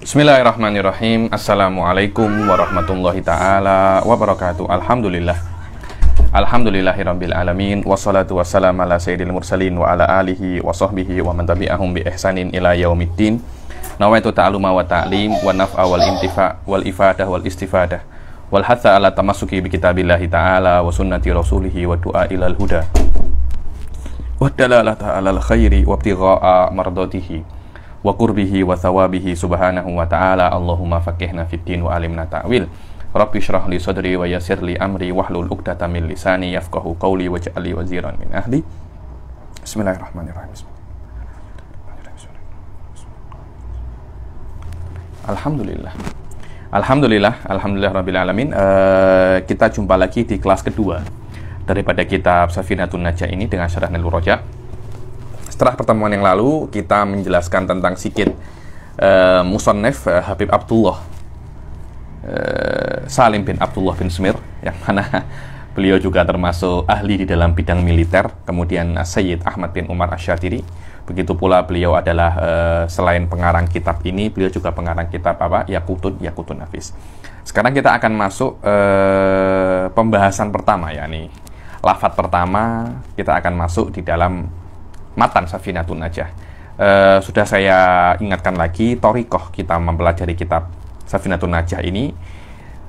Bismillahirrahmanirrahim. Assalamualaikum warahmatullahi ta'ala wabarakatuh. Alhamdulillah. Alhamdulillahirabbil alamin. Wassalatu wassalamu ala sayyidil mursalin wa ala alihi wa sahbihi wa man tabi'ahum bi ihsanin ila yaumiddin. Nawaitu ta'aluma wa ta'lim wa naf'a wal intifa wal ifadah wal istifadah. Wal hatha ala tamassuki bi kitabillahi ta'ala wa sunnati rasulihi wa du'a ilal huda. Wa dalalata ala al khairi wa ibtigha'a mardatihi wa qurbihi wa thawabihi subhanahu wa ta'ala. Allahumma faqihna fid din wa alimna ta'wil. Rabbi syrah li sadri wa yassir li amri wahlul 'uqdatam min lisani yafqahu qawli waj'al li waziran min ahli. Bismillahirrahmanirrahim. Alhamdulillah. Alhamdulillah Alhamdulillah Rabbil Alamin. Uh, Kita jumpa lagi di kelas kedua Daripada kitab Safinatun Najah ini Dengan syarah Nilur Rojak setelah pertemuan yang lalu kita menjelaskan tentang sikit uh, Musonnef uh, Habib Abdullah uh, Salim bin Abdullah bin Smir yang mana beliau juga termasuk ahli di dalam bidang militer. Kemudian Sayyid Ahmad bin Umar Asyatiri begitu pula beliau adalah uh, selain pengarang kitab ini beliau juga pengarang kitab apa? Yakutun Yakutun Nafis. Sekarang kita akan masuk uh, pembahasan pertama ya nih lafat pertama. Kita akan masuk di dalam matan Safinatun Najah. Uh, sudah saya ingatkan lagi, Torikoh kita mempelajari kitab Safinatun Najah ini,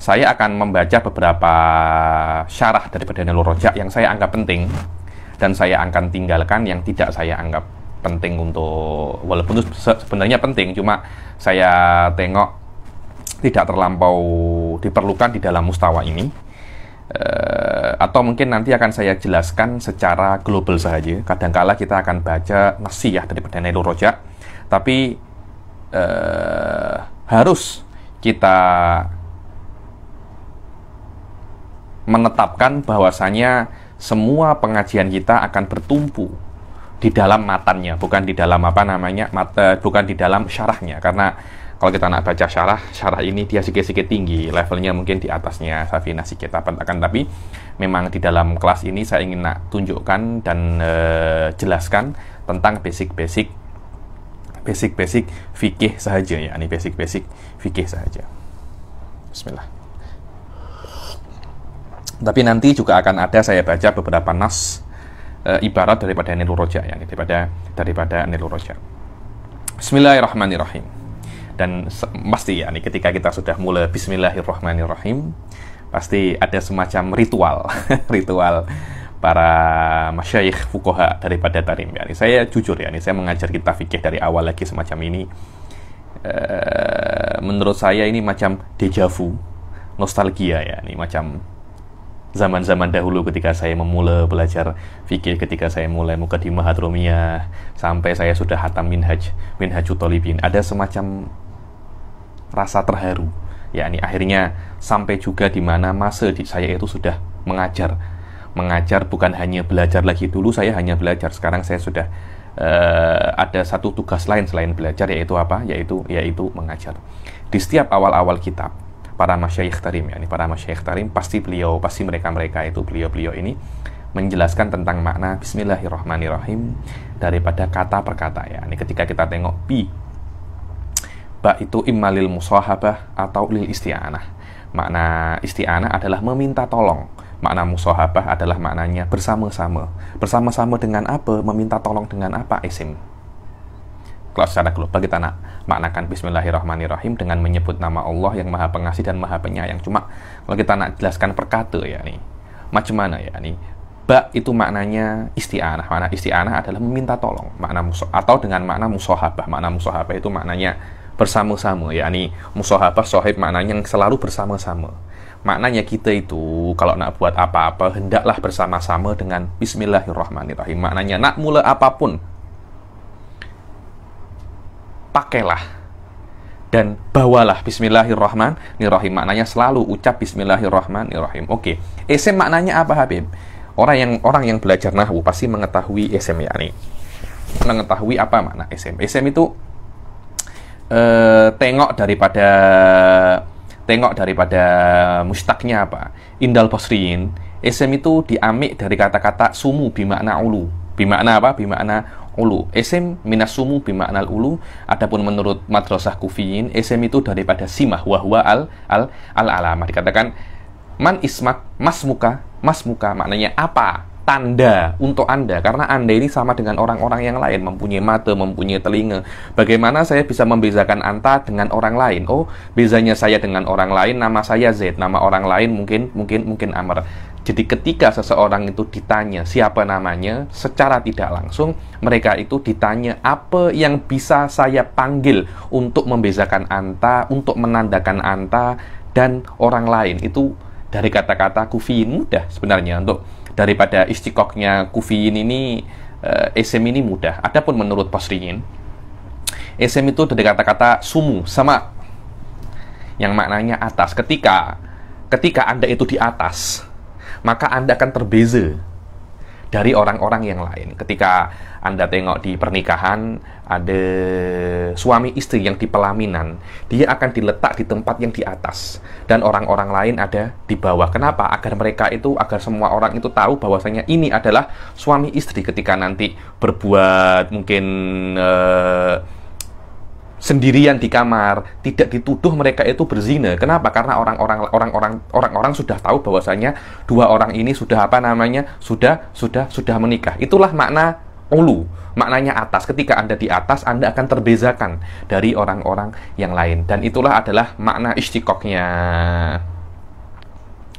saya akan membaca beberapa syarah daripada Nalur Rojak yang saya anggap penting, dan saya akan tinggalkan yang tidak saya anggap penting untuk, walaupun itu sebenarnya penting, cuma saya tengok tidak terlampau diperlukan di dalam mustawa ini uh, atau mungkin nanti akan saya jelaskan secara global saja. Kadangkala kita akan baca nasiyah daripada Nailul Roja, tapi uh, harus kita menetapkan bahwasanya semua pengajian kita akan bertumpu di dalam matannya, bukan di dalam apa namanya, mat, uh, bukan di dalam syarahnya, karena kalau kita nak baca syarah, syarah ini dia sedikit-sedikit tinggi, levelnya mungkin di atasnya Safina sedikit apa akan tapi memang di dalam kelas ini saya ingin nak tunjukkan dan e, jelaskan tentang basic-basic basic-basic fikih saja ya, ini basic-basic fikih saja. Bismillah. Tapi nanti juga akan ada saya baca beberapa nas e, ibarat daripada Nilur Roja ya, daripada daripada Nilur Roja. Bismillahirrahmanirrahim dan pasti ya nih ketika kita sudah mulai Bismillahirrahmanirrahim pasti ada semacam ritual ritual para masyayikh fukoha daripada tarim ya. Ini saya jujur ya, ini saya mengajar kita fikih dari awal lagi semacam ini. E, menurut saya ini macam deja vu, nostalgia ya, ini macam zaman-zaman dahulu ketika saya memulai belajar fikih, ketika saya mulai muka di Mahadromiyah, sampai saya sudah hatam minhaj, minhajut tolibin. Ada semacam rasa terharu. Yakni akhirnya sampai juga di mana masa di saya itu sudah mengajar. Mengajar bukan hanya belajar lagi dulu saya hanya belajar. Sekarang saya sudah uh, ada satu tugas lain selain belajar yaitu apa? Yaitu yaitu mengajar. Di setiap awal-awal kitab para masyayikh tarim ya ini para masyayikh tarim pasti beliau pasti mereka-mereka itu beliau-beliau ini menjelaskan tentang makna Bismillahirrahmanirrahim daripada kata per kata. Ya ini ketika kita tengok bi Ba itu immalil musahabah atau lil isti'anah. Makna isti'anah adalah meminta tolong. Makna musahabah adalah maknanya bersama-sama. Bersama-sama dengan apa? Meminta tolong dengan apa? Isim. Kalau secara global kita nak maknakan Bismillahirrahmanirrahim dengan menyebut nama Allah yang Maha Pengasih dan Maha Penyayang. Cuma kalau kita nak jelaskan perkata ya nih, macam mana ya nih? Ba itu maknanya isti'anah. Makna isti'anah adalah meminta tolong. Makna musuh atau dengan makna musahabah. Makna musahabah itu maknanya bersama-sama. Yakni musahabah sahib maknanya yang selalu bersama-sama. Maknanya kita itu kalau nak buat apa-apa hendaklah bersama-sama dengan bismillahirrahmanirrahim. Maknanya nak mula apa pun pakailah dan bawalah bismillahirrahmanirrahim. Maknanya selalu ucap bismillahirrahmanirrahim. Oke SM maknanya apa Habib? Orang yang orang yang belajar nahwu pasti mengetahui SM ya nih mengetahui apa makna SM SM itu eh, tengok daripada tengok daripada mustaknya apa indal posrin SM itu diamik dari kata-kata sumu bimakna ulu Bimakna apa? Bimakna ulu. Isim minas sumu bimakna ulu. Adapun menurut madrasah kufiyin, isim itu daripada simah wahwa al al al alamah. Dikatakan man ismak mas muka mas muka maknanya apa? Tanda untuk Anda karena Anda ini sama dengan orang-orang yang lain mempunyai mata, mempunyai telinga. Bagaimana saya bisa membedakan Anda dengan orang lain? Oh, bezanya saya dengan orang lain nama saya Z, nama orang lain mungkin mungkin mungkin Amr. Jadi ketika seseorang itu ditanya siapa namanya, secara tidak langsung mereka itu ditanya apa yang bisa saya panggil untuk membedakan Anda, untuk menandakan Anda dan orang lain. Itu dari kata-kata kufiin mudah sebenarnya untuk daripada istiqoknya kufiin ini uh, eh, ini mudah. Adapun menurut Basriyin, SM itu dari kata-kata sumu sama yang maknanya atas. Ketika ketika Anda itu di atas, maka Anda akan terbeza dari orang-orang yang lain. Ketika Anda tengok di pernikahan, ada suami istri yang di pelaminan, dia akan diletak di tempat yang di atas dan orang-orang lain ada di bawah. Kenapa? Agar mereka itu, agar semua orang itu tahu bahwasanya ini adalah suami istri ketika nanti berbuat mungkin uh, sendirian di kamar, tidak dituduh mereka itu berzina. Kenapa? Karena orang-orang orang-orang orang-orang sudah tahu bahwasanya dua orang ini sudah apa namanya? sudah sudah sudah menikah. Itulah makna ulu, maknanya atas. Ketika Anda di atas, Anda akan terbezakan dari orang-orang yang lain. Dan itulah adalah makna istiqoknya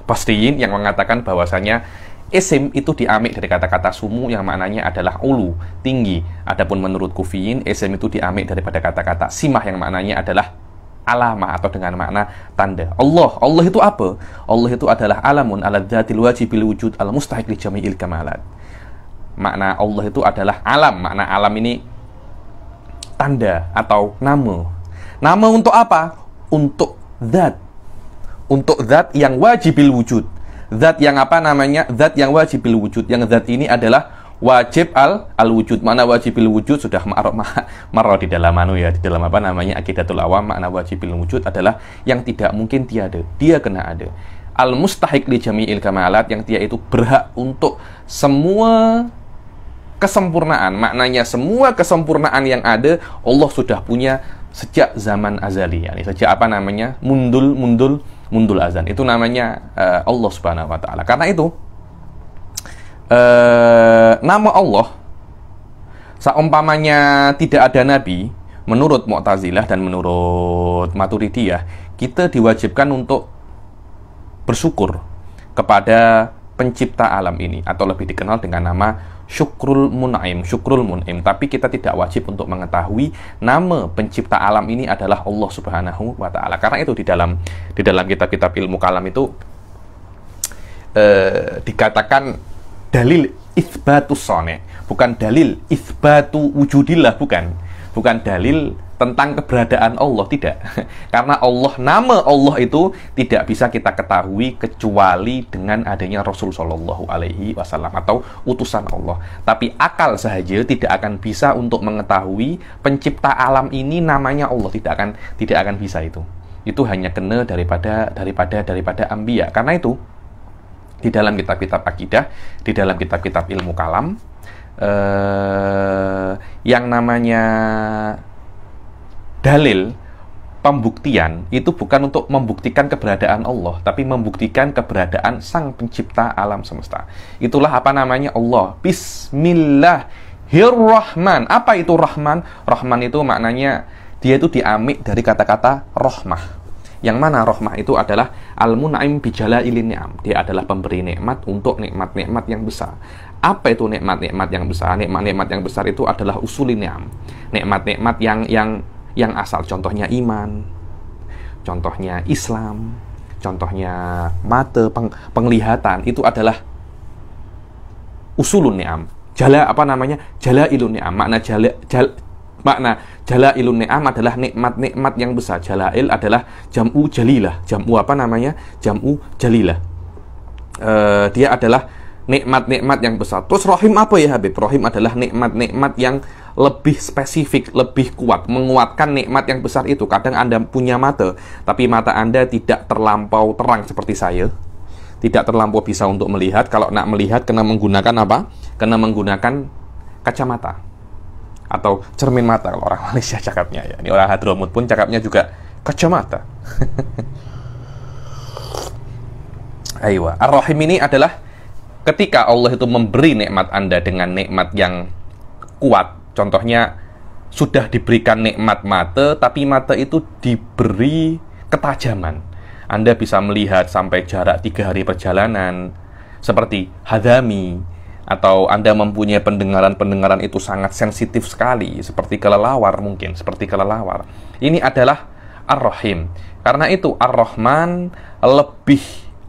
Pastiyin yang mengatakan bahwasanya Isim itu diambil dari kata-kata sumu yang maknanya adalah ulu, tinggi. Adapun menurut kufiyin, isim itu diambil daripada kata-kata simah yang maknanya adalah alamah atau dengan makna tanda. Allah, Allah itu apa? Allah itu adalah alamun ala dzatil wajibil wujud al mustahiq li jami'il kamalat makna Allah itu adalah alam. Makna alam ini tanda atau nama. Nama untuk apa? Untuk zat. Untuk zat yang wajibil wujud. Zat yang apa namanya? Zat yang wajibil wujud. Yang zat ini adalah wajib al al wujud. Mana wajibil wujud sudah marok marok di dalam anu ya, di dalam apa namanya? Akidatul awam makna wajibil wujud adalah yang tidak mungkin tiada. Dia kena ada. Al mustahik li jami'il kamalat yang dia itu berhak untuk semua kesempurnaan. Maknanya semua kesempurnaan yang ada Allah sudah punya sejak zaman azali. Yani sejak apa namanya? Mundul mundul mundul azan. Itu namanya uh, Allah Subhanahu wa taala. Karena itu uh, nama Allah seumpamanya tidak ada nabi menurut Mu'tazilah dan menurut Maturidiyah, kita diwajibkan untuk bersyukur kepada pencipta alam ini atau lebih dikenal dengan nama syukrul munaim, syukrul munaim. Tapi kita tidak wajib untuk mengetahui nama pencipta alam ini adalah Allah Subhanahu wa taala. Karena itu di dalam di dalam kitab-kitab ilmu kalam itu eh, dikatakan dalil isbatu sone, bukan dalil isbatu wujudillah, bukan. Bukan dalil tentang keberadaan Allah tidak. Karena Allah nama Allah itu tidak bisa kita ketahui kecuali dengan adanya Rasul Shallallahu Alaihi Wasallam atau utusan Allah. Tapi akal saja tidak akan bisa untuk mengetahui pencipta alam ini namanya Allah. Tidak akan tidak akan bisa itu. Itu hanya kena daripada daripada daripada ambia. Karena itu di dalam kitab-kitab akidah di dalam kitab-kitab ilmu kalam eh, yang namanya dalil pembuktian itu bukan untuk membuktikan keberadaan Allah, tapi membuktikan keberadaan Sang Pencipta alam semesta. Itulah apa namanya Allah. Bismillahirrahman. Apa itu Rahman? Rahman itu maknanya dia itu diamik dari kata-kata rohmah. Yang mana rohmah itu adalah al-mun'im bijala ni'am. Dia adalah pemberi nikmat untuk nikmat-nikmat yang besar. Apa itu nikmat-nikmat yang besar? Nikmat-nikmat yang besar itu adalah usulin ni'am. Nikmat-nikmat yang yang yang asal contohnya iman, contohnya Islam, contohnya mata peng, penglihatan itu adalah usulun ni'am. Jala apa namanya? Jala ilun ni'am. Makna jala, jala makna jala ilun ni'am adalah nikmat-nikmat yang besar. Jalail adalah jam'u jalilah. Jam'u apa namanya? Jam'u jalilah. Uh, dia adalah nikmat-nikmat yang besar. Terus rohim apa ya Habib? Rohim adalah nikmat-nikmat yang lebih spesifik, lebih kuat, menguatkan nikmat yang besar itu. Kadang Anda punya mata, tapi mata Anda tidak terlampau terang seperti saya. Tidak terlampau bisa untuk melihat. Kalau nak melihat, kena menggunakan apa? Kena menggunakan kacamata atau cermin mata kalau orang Malaysia cakapnya ya. Ini orang Hadramut pun cakapnya juga kacamata. Ayo, Ar-Rahim ini adalah ketika Allah itu memberi nikmat Anda dengan nikmat yang kuat. Contohnya sudah diberikan nikmat mata, tapi mata itu diberi ketajaman. Anda bisa melihat sampai jarak tiga hari perjalanan, seperti hadami, atau Anda mempunyai pendengaran-pendengaran itu sangat sensitif sekali, seperti kelelawar mungkin, seperti kelelawar. Ini adalah Ar-Rahim. Karena itu Ar-Rahman lebih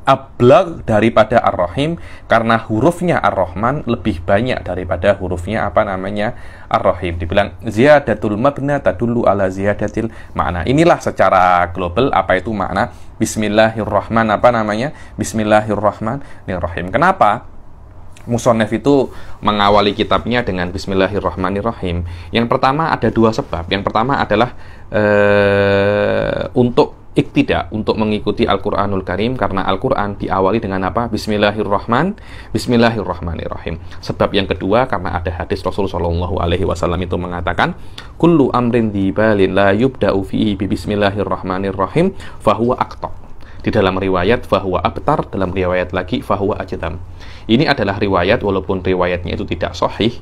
ablag daripada Ar-Rahim karena hurufnya Ar-Rahman lebih banyak daripada hurufnya apa namanya Ar-Rahim. Dibilang ziyadatul mabna tadullu ala ziyadatil makna. Inilah secara global apa itu makna Bismillahirrahman apa namanya? Bismillahirrahmanirrahim. Kenapa? Musonef itu mengawali kitabnya dengan Bismillahirrahmanirrahim. Yang pertama ada dua sebab. Yang pertama adalah uh, untuk iktidak untuk mengikuti Al-Quranul Karim karena Al-Quran diawali dengan apa? Bismillahirrahman Bismillahirrahmanirrahim. Sebab yang kedua karena ada hadis Rasulullah Shallallahu Alaihi Wasallam itu mengatakan kullu amrin dibalin la yubda'u fihi bi Bismillahirrahmanirrahim fahuwa aktok. Di dalam riwayat fahuwa abtar dalam riwayat lagi fahuwa ajdam ini adalah riwayat walaupun riwayatnya itu tidak sahih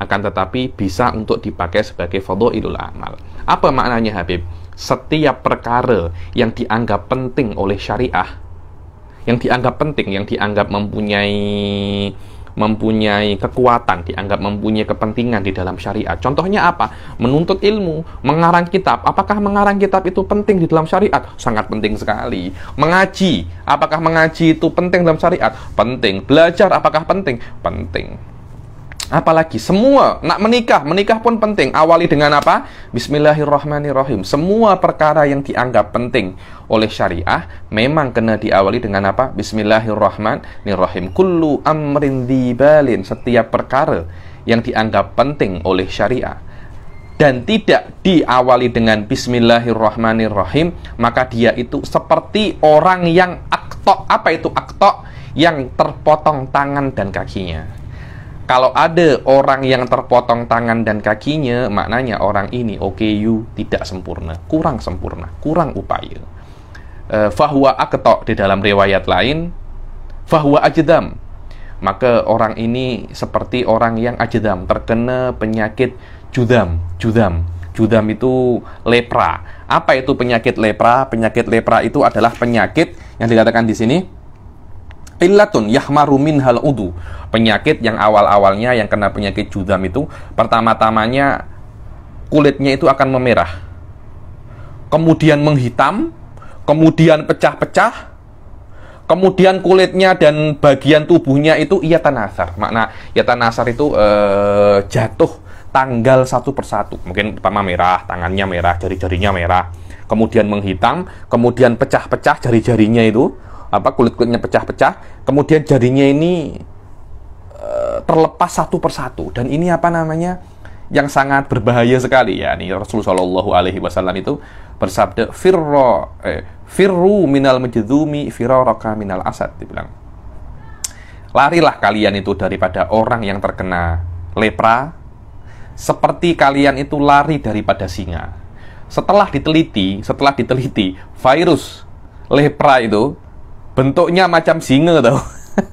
akan tetapi bisa untuk dipakai sebagai fadhailul amal. Apa maknanya Habib setiap perkara yang dianggap penting oleh syariah, yang dianggap penting, yang dianggap mempunyai mempunyai kekuatan, dianggap mempunyai kepentingan di dalam syariat. Contohnya apa? Menuntut ilmu, mengarang kitab. Apakah mengarang kitab itu penting di dalam syariat? Sangat penting sekali. Mengaji, apakah mengaji itu penting dalam syariat? Penting. Belajar, apakah penting? Penting. Apalagi semua nak menikah, menikah pun penting. Awali dengan apa? Bismillahirrahmanirrahim. Semua perkara yang dianggap penting oleh syariah memang kena diawali dengan apa? Bismillahirrahmanirrahim. Kullu amrin dibalin. Setiap perkara yang dianggap penting oleh syariah dan tidak diawali dengan bismillahirrahmanirrahim, maka dia itu seperti orang yang aktok. Apa itu aktok? Yang terpotong tangan dan kakinya kalau ada orang yang terpotong tangan dan kakinya, maknanya orang ini oke okay, you tidak sempurna, kurang sempurna, kurang upaya. Uh, fahuwa aketok di dalam riwayat lain, fahuwa ajdam. Maka orang ini seperti orang yang ajdam, terkena penyakit judam, judam. Judam itu lepra. Apa itu penyakit lepra? Penyakit lepra itu adalah penyakit yang dikatakan di sini Illatun yahmaru minhal udu. Penyakit yang awal-awalnya yang kena penyakit judam itu pertama-tamanya kulitnya itu akan memerah. Kemudian menghitam, kemudian pecah-pecah, kemudian kulitnya dan bagian tubuhnya itu ia tanasar. Makna ia tanasar itu eh, jatuh tanggal satu persatu. Mungkin pertama merah, tangannya merah, jari-jarinya merah. Kemudian menghitam, kemudian pecah-pecah jari-jarinya itu apa kulit kulitnya pecah-pecah kemudian jarinya ini uh, terlepas satu persatu. Dan ini apa namanya yang sangat berbahaya sekali. Ya nih Rasulullah Wasallam itu bersabda firro eh, firru minal majdumi firaraka minal asad dibilang larilah kalian itu daripada orang yang terkena lepra seperti kalian itu lari daripada singa. Setelah diteliti setelah diteliti virus lepra itu bentuknya macam singa tau.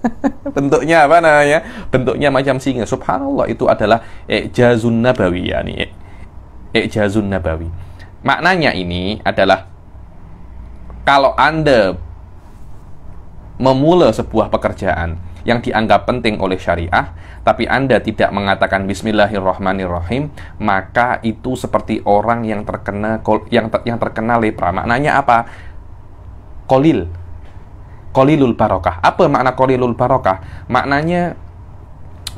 Bentuknya apa namanya? Bentuknya macam singa. Subhanallah itu adalah ijazun nabawi ya nih ijazun nabawi. Maknanya ini adalah kalau anda memulai sebuah pekerjaan yang dianggap penting oleh syariah, tapi Anda tidak mengatakan bismillahirrahmanirrahim, maka itu seperti orang yang terkena yang yang terkena lepra. Maknanya apa? Kolil, Kolilul barokah. Apa makna kolilul barokah? Maknanya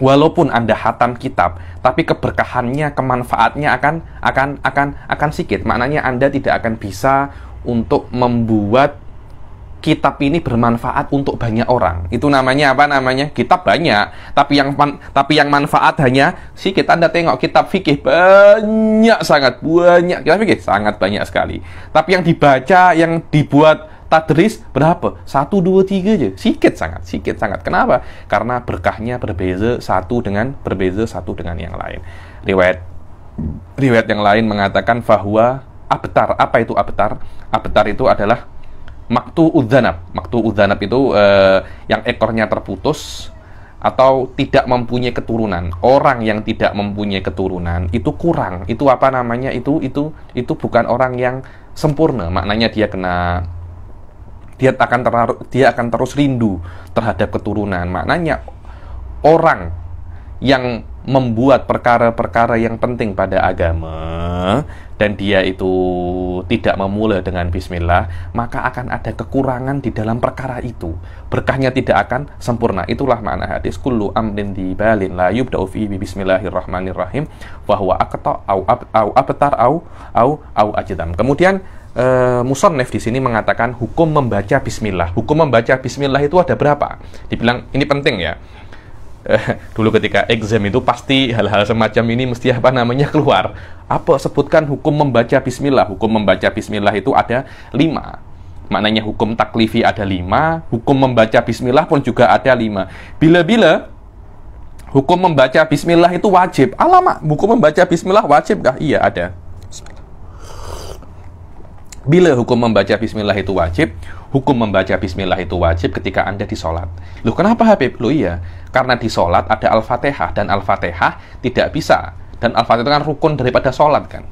walaupun Anda hatam kitab, tapi keberkahannya, kemanfaatnya akan akan akan akan sedikit. Maknanya Anda tidak akan bisa untuk membuat kitab ini bermanfaat untuk banyak orang. Itu namanya apa namanya? Kitab banyak, tapi yang tapi yang manfaat hanya sedikit. Anda tengok kitab fikih banyak sangat banyak. Kitab fikih sangat banyak sekali. Tapi yang dibaca, yang dibuat tadris berapa? Satu, dua, tiga aja. Sikit sangat, sikit sangat. Kenapa? Karena berkahnya berbeza satu dengan berbeza satu dengan yang lain. Riwayat riwayat yang lain mengatakan bahwa abtar. Apa itu abtar? Abtar itu adalah maktu udzanab. Maktu udzanab itu eh, yang ekornya terputus atau tidak mempunyai keturunan. Orang yang tidak mempunyai keturunan itu kurang. Itu apa namanya? Itu itu itu bukan orang yang sempurna. Maknanya dia kena dia akan terlalu, dia akan terus rindu terhadap keturunan. Maknanya orang yang membuat perkara-perkara yang penting pada agama dan dia itu tidak memulai dengan bismillah, maka akan ada kekurangan di dalam perkara itu. Berkahnya tidak akan sempurna. Itulah makna hadis kullu amrin di balin la yubda'u fi bismillahirrahmanirrahim wa huwa aqta au au abtar au au au ajdam. Kemudian uh, Musonnef di sini mengatakan hukum membaca bismillah. Hukum membaca bismillah itu ada berapa? Dibilang ini penting ya dulu ketika exam itu pasti hal-hal semacam ini mesti apa namanya keluar. Apa sebutkan hukum membaca bismillah? Hukum membaca bismillah itu ada lima. Maknanya hukum taklifi ada lima, hukum membaca bismillah pun juga ada lima. Bila-bila hukum membaca bismillah itu wajib. Alamak, hukum membaca bismillah wajib kah? Iya, ada. Bila hukum membaca bismillah itu wajib, hukum membaca bismillah itu wajib ketika Anda di sholat. Loh kenapa Habib? Loh iya, karena di sholat ada Al-Fatihah, dan Al-Fatihah tidak bisa. Dan Al-Fatihah kan rukun daripada sholat kan.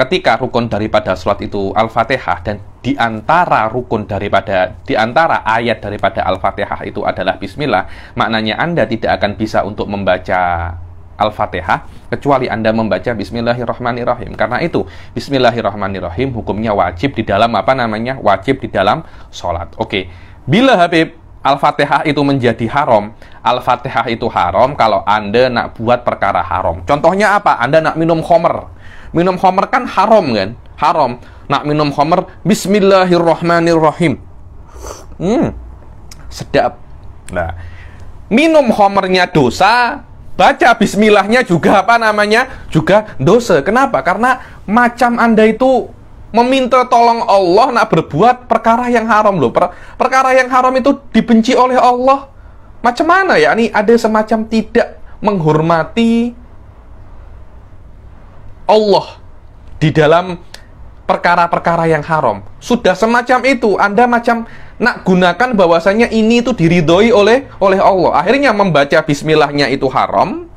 Ketika rukun daripada sholat itu Al-Fatihah, dan di antara rukun daripada, di antara ayat daripada Al-Fatihah itu adalah Bismillah, maknanya Anda tidak akan bisa untuk membaca Al-Fatihah kecuali Anda membaca Bismillahirrahmanirrahim. Karena itu, Bismillahirrahmanirrahim hukumnya wajib di dalam apa namanya? Wajib di dalam sholat. Oke, bila Habib Al-Fatihah itu menjadi haram, Al-Fatihah itu haram kalau Anda nak buat perkara haram. Contohnya apa? Anda nak minum khomer. Minum khomer kan haram kan? Haram. Nak minum khomer, Bismillahirrahmanirrahim. Hmm, sedap. Nah, minum khomernya dosa, baca bismillahnya juga apa namanya? Juga dosa kenapa? Karena macam anda itu meminta tolong Allah nak berbuat perkara yang haram loh. Per perkara yang haram itu dibenci oleh Allah. Macam mana? Ya ini ada semacam tidak menghormati Allah di dalam perkara-perkara yang haram. Sudah semacam itu anda macam nak gunakan bahwasanya ini itu diridhoi oleh oleh Allah. Akhirnya membaca bismillahnya itu haram.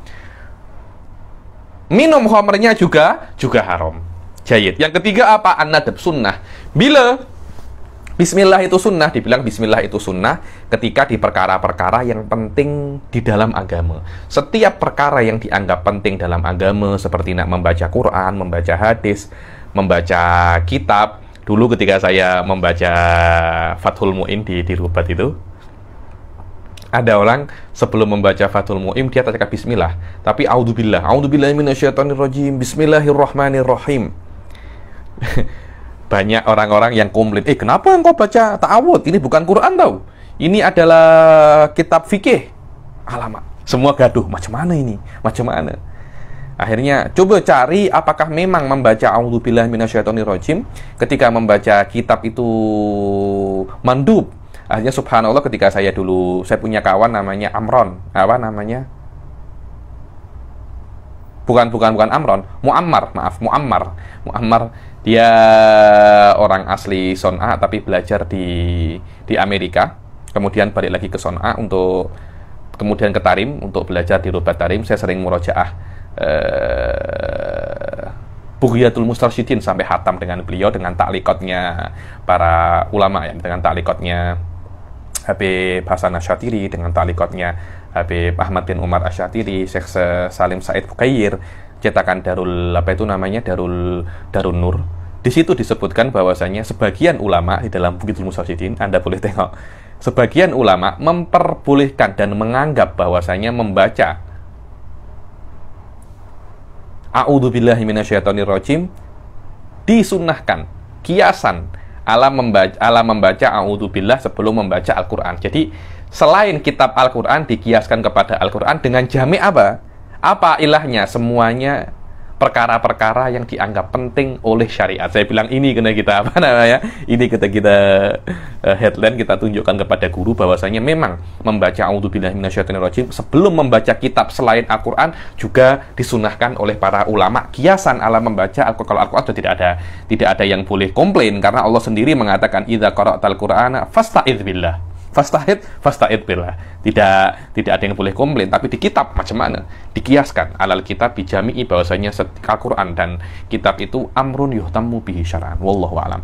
Minum homernya juga juga haram. Jayid. Yang ketiga apa? An-nadab sunnah. Bila Bismillah itu sunnah, dibilang Bismillah itu sunnah ketika di perkara-perkara yang penting di dalam agama. Setiap perkara yang dianggap penting dalam agama, seperti nak membaca Quran, membaca hadis, membaca kitab, dulu ketika saya membaca Fathul Mu'in di, di Rubat itu ada orang sebelum membaca Fathul Mu'im dia cakap bismillah. Tapi audzubillah. Audzubillah minasyaitonirrajim bismillahirrahmanirrahim banyak orang-orang yang komplain eh kenapa engkau baca ta'awud? Ini bukan Quran tau. Ini adalah kitab fikih. Alamak semua gaduh macam mana ini? Macam mana Akhirnya coba cari apakah memang membaca A'udzubillah minasyaitonirrajim ketika membaca kitab itu mandub. Akhirnya subhanallah ketika saya dulu saya punya kawan namanya Amron. Apa namanya? Bukan bukan bukan Amron, Muammar, maaf, Muammar. Muammar dia orang asli Son'a tapi belajar di di Amerika. Kemudian balik lagi ke Son'a untuk kemudian ke Tarim untuk belajar di Rubat Tarim. Saya sering murojaah uh, Bughyatul Mustarsyidin sampai hatam dengan beliau dengan taklikotnya para ulama ya dengan taklikotnya Habib Hasan Asyatiri dengan taklikotnya Habib Ahmad bin Umar Asyatiri Syekh Salim Said Bukair cetakan Darul apa itu namanya Darul Darul Nur. Di situ disebutkan bahwasanya sebagian ulama di dalam Bughyatul Mustarsyidin Anda boleh tengok sebagian ulama memperbolehkan dan menganggap bahwasanya membaca minasyaitonirrajim disunnahkan kiasan ala membaca ala membaca a'udzubillah sebelum membaca Al-Qur'an. Jadi selain kitab Al-Qur'an dikiaskan kepada Al-Qur'an dengan jami apa? Apa ilahnya? Semuanya perkara-perkara yang dianggap penting oleh syariat. Saya bilang ini kena kita apa namanya? Ini kita kita uh, headline kita tunjukkan kepada guru bahwasanya memang membaca auzubillahi minasyaitonirrajim sebelum membaca kitab selain Al-Qur'an juga disunahkan oleh para ulama. Kiasan ala membaca Al-Qur'an kalau Al-Qur'an tidak ada tidak ada yang boleh komplain karena Allah sendiri mengatakan idza qara'tal Qur'ana fasta'idz billah fastahid fastahid billah tidak tidak ada yang boleh komplain tapi di kitab macam mana? Dikiaskan. Alal kitab bijami'i bahwasanya Al-Quran dan kitab itu amrun yuhtammu bihi syara'an wallahu alam.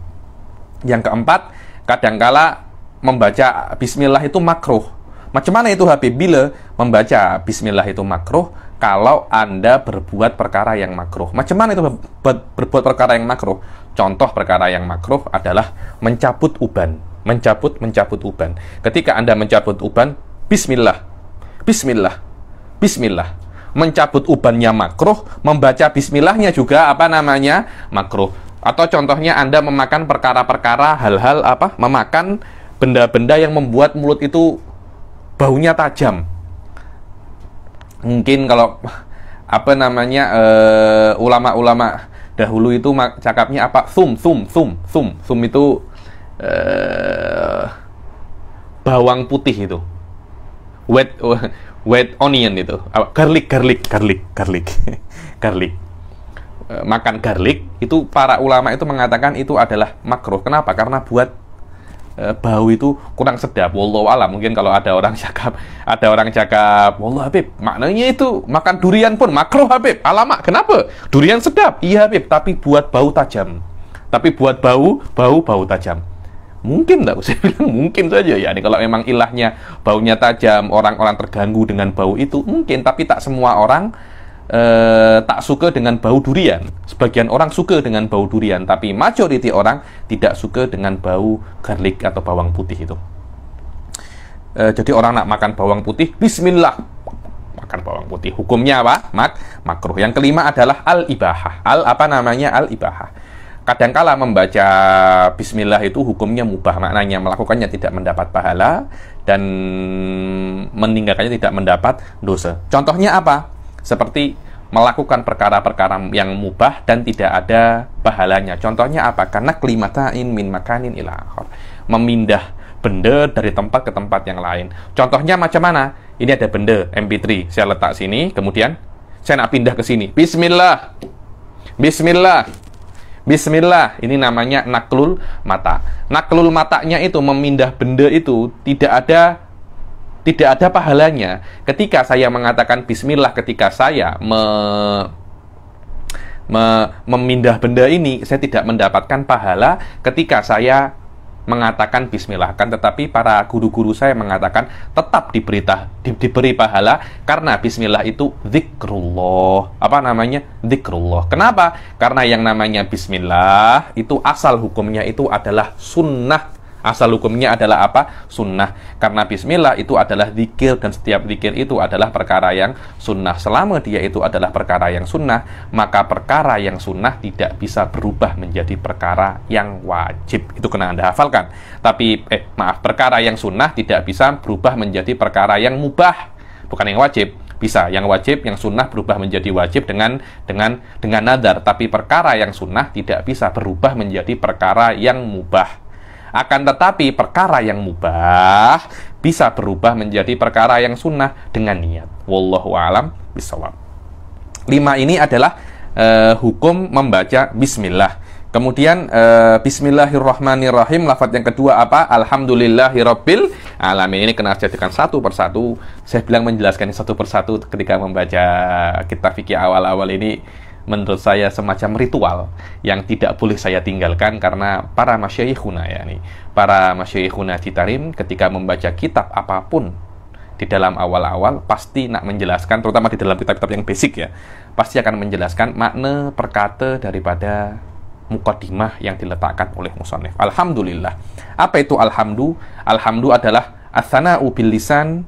Yang keempat kadangkala membaca bismillah itu makruh. Macam mana itu Habib? Bila membaca bismillah itu makruh kalau Anda berbuat perkara yang makruh. Macam mana itu berbuat perkara yang makruh? Contoh perkara yang makruh adalah mencabut uban mencabut mencabut uban. Ketika Anda mencabut uban, bismillah. Bismillah. Bismillah. Mencabut ubannya makruh, membaca bismillahnya juga apa namanya? makruh. Atau contohnya Anda memakan perkara-perkara hal-hal apa? memakan benda-benda yang membuat mulut itu baunya tajam. Mungkin kalau apa namanya eh, ulama-ulama uh, dahulu itu cakapnya apa? Sum, sum, sum, sum. Sum itu uh, bawang putih itu. Wet wet onion itu. Garlic garlic garlic garlic garlic. Uh, makan garlic itu para ulama itu mengatakan itu adalah makruh. Kenapa? Karena buat uh, bau itu kurang sedap. Wallahu alam. Mungkin kalau ada orang cakap ada orang cakap wallah Habib maknanya itu makan durian pun makruh Habib. Alamak kenapa? Durian sedap. Iya Habib tapi buat bau tajam. Tapi buat bau bau bau tajam Mungkin tak? Saya bilang mungkin saja ya. Kalau memang ilahnya baunya tajam, orang-orang terganggu dengan bau itu mungkin, tapi tak semua orang eh, tak suka dengan bau durian. Sebagian orang suka dengan bau durian, tapi majority orang tidak suka dengan bau garlic atau bawang putih itu. Eh, jadi orang nak makan bawang putih, Bismillah makan bawang putih. Hukumnya apa? Mak makruh. Yang kelima adalah al ibahah. Al apa namanya? Al ibahah kadangkala membaca bismillah itu hukumnya mubah maknanya melakukannya tidak mendapat pahala dan meninggalkannya tidak mendapat dosa. Contohnya apa? Seperti melakukan perkara-perkara yang mubah dan tidak ada pahalanya. Contohnya apa? Karena klimatain min makanin ila Memindah benda dari tempat ke tempat yang lain. Contohnya macam mana? Ini ada benda MP3, saya letak sini, kemudian saya nak pindah ke sini. Bismillah. Bismillah Bismillah, ini namanya naklul mata. Naklul matanya itu memindah benda itu tidak ada tidak ada pahalanya. Ketika saya mengatakan bismillah ketika saya me, me, memindah benda ini, saya tidak mendapatkan pahala ketika saya mengatakan bismillah. Kan tetapi para guru-guru saya mengatakan tetap diberi di, diberi pahala karena bismillah itu zikrullah. Apa namanya? Zikrullah. Kenapa? Karena yang namanya bismillah itu asal hukumnya itu adalah sunnah Asal hukumnya adalah apa? Sunnah. Karena bismillah itu adalah zikir dan setiap zikir itu adalah perkara yang sunnah. Selama dia itu adalah perkara yang sunnah, maka perkara yang sunnah tidak bisa berubah menjadi perkara yang wajib. Itu kena Anda hafalkan. Tapi, eh maaf, perkara yang sunnah tidak bisa berubah menjadi perkara yang mubah. Bukan yang wajib bisa yang wajib yang sunnah berubah menjadi wajib dengan dengan dengan nadar tapi perkara yang sunnah tidak bisa berubah menjadi perkara yang mubah akan tetapi perkara yang mubah bisa berubah menjadi perkara yang sunnah dengan niat. Wallahu alam bisawab. Lima ini adalah uh, hukum membaca Bismillah. Kemudian uh, Bismillahirrahmanirrahim. Lafadz yang kedua apa? Alhamdulillahirobbil alamin. Ini kena jadikan satu persatu. Saya bilang menjelaskan satu persatu ketika membaca kitab fikih awal-awal ini menurut saya semacam ritual yang tidak boleh saya tinggalkan karena para masyayikhuna ya nih para masyayikhuna Citarim ketika membaca kitab apa pun di dalam awal-awal pasti nak menjelaskan terutama di dalam kitab-kitab yang basic ya pasti akan menjelaskan makna perkata daripada mukadimah yang diletakkan oleh musonef. Alhamdulillah. Apa itu alhamdu? Alhamdu adalah asana bil lisan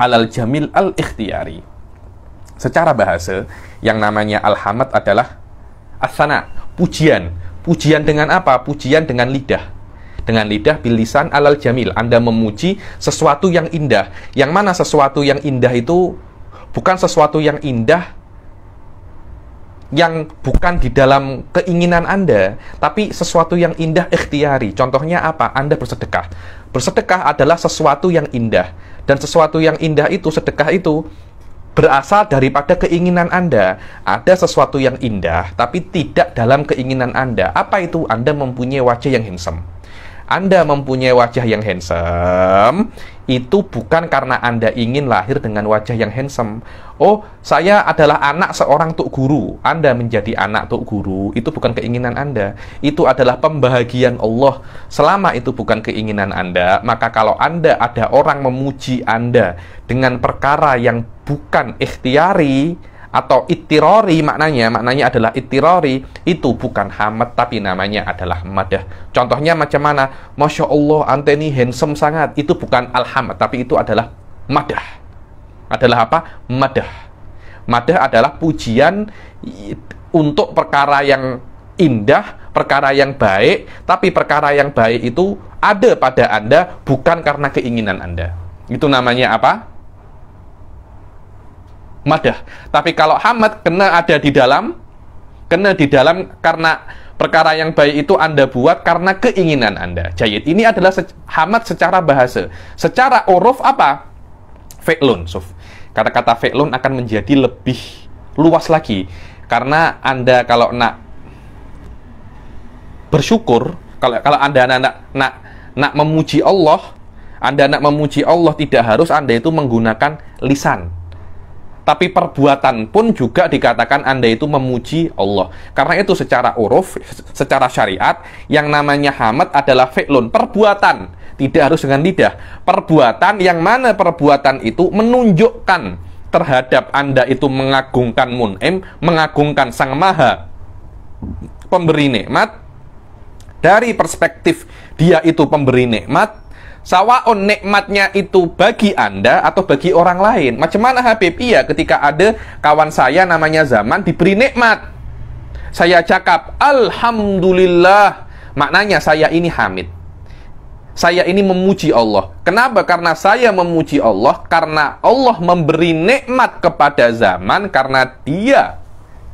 alal jamil al ikhtiyari secara bahasa yang namanya alhamad adalah asana, pujian. Pujian dengan apa? Pujian dengan lidah. Dengan lidah bilisan alal jamil. Anda memuji sesuatu yang indah. Yang mana sesuatu yang indah itu bukan sesuatu yang indah yang bukan di dalam keinginan Anda, tapi sesuatu yang indah ikhtiari. Contohnya apa? Anda bersedekah. Bersedekah adalah sesuatu yang indah. Dan sesuatu yang indah itu, sedekah itu, berasal daripada keinginan Anda. Ada sesuatu yang indah, tapi tidak dalam keinginan Anda. Apa itu? Anda mempunyai wajah yang handsome. Anda mempunyai wajah yang handsome, itu bukan karena Anda ingin lahir dengan wajah yang handsome. Oh, saya adalah anak seorang tuk guru. Anda menjadi anak tuk guru, itu bukan keinginan Anda. Itu adalah pembahagian Allah. Selama itu bukan keinginan Anda, maka kalau Anda ada orang memuji Anda dengan perkara yang bukan ikhtiari, atau itirori maknanya maknanya adalah itirori itu bukan hamad tapi namanya adalah madah contohnya macam mana? Masya Allah anteni handsome sangat. Itu bukan alhamad tapi itu adalah madah adalah apa? Madah madah adalah pujian untuk perkara yang indah perkara yang baik tapi perkara yang baik itu ada pada anda bukan karena keinginan anda. Itu namanya apa madah. Tapi kalau hamad kena ada di dalam, kena di dalam karena perkara yang baik itu Anda buat karena keinginan Anda. Jayid. Ini adalah se hamad secara bahasa. Secara uruf apa? Fe'lun. Suf. Kata-kata fe'lun akan menjadi lebih luas lagi. Karena Anda kalau nak bersyukur, kalau kalau Anda nak nak nak memuji Allah, Anda nak memuji Allah tidak harus Anda itu menggunakan lisan tapi perbuatan pun juga dikatakan Anda itu memuji Allah. Karena itu secara uruf, secara syariat, yang namanya hamad adalah fi'lun, perbuatan. Tidak harus dengan lidah. Perbuatan yang mana perbuatan itu menunjukkan terhadap Anda itu mengagungkan mun'im, mengagungkan Sang Maha pemberi nikmat, dari perspektif dia itu pemberi nikmat, Sawaun nikmatnya itu bagi Anda atau bagi orang lain. Macam mana Habib? Iya, ketika ada kawan saya namanya Zaman diberi nikmat. Saya cakap, Alhamdulillah. Maknanya saya ini hamid. Saya ini memuji Allah. Kenapa? Karena saya memuji Allah karena Allah memberi nikmat kepada zaman karena dia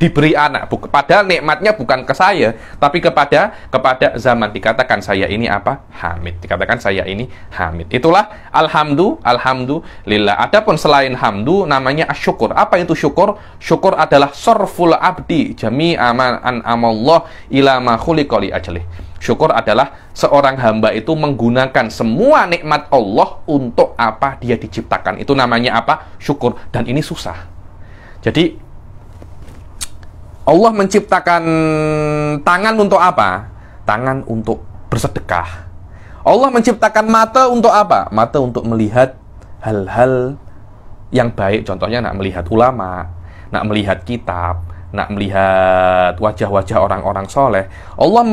diberi anak. Padahal nikmatnya bukan ke saya, tapi kepada kepada zaman. Dikatakan saya ini apa? Hamid. Dikatakan saya ini hamid. Itulah alhamdulillah, alhamdulillah. Adapun selain hamdu namanya asyukur. Apa itu syukur? Syukur adalah sorful abdi jami aman an amallah ila ma khuliqali ajlih. Syukur adalah seorang hamba itu menggunakan semua nikmat Allah untuk apa dia diciptakan. Itu namanya apa? Syukur. Dan ini susah. Jadi Allah menciptakan tangan untuk apa? Tangan untuk bersedekah. Allah menciptakan mata untuk apa? Mata untuk melihat hal-hal yang baik. Contohnya nak melihat ulama, nak melihat kitab, nak melihat wajah-wajah orang-orang soleh. Allah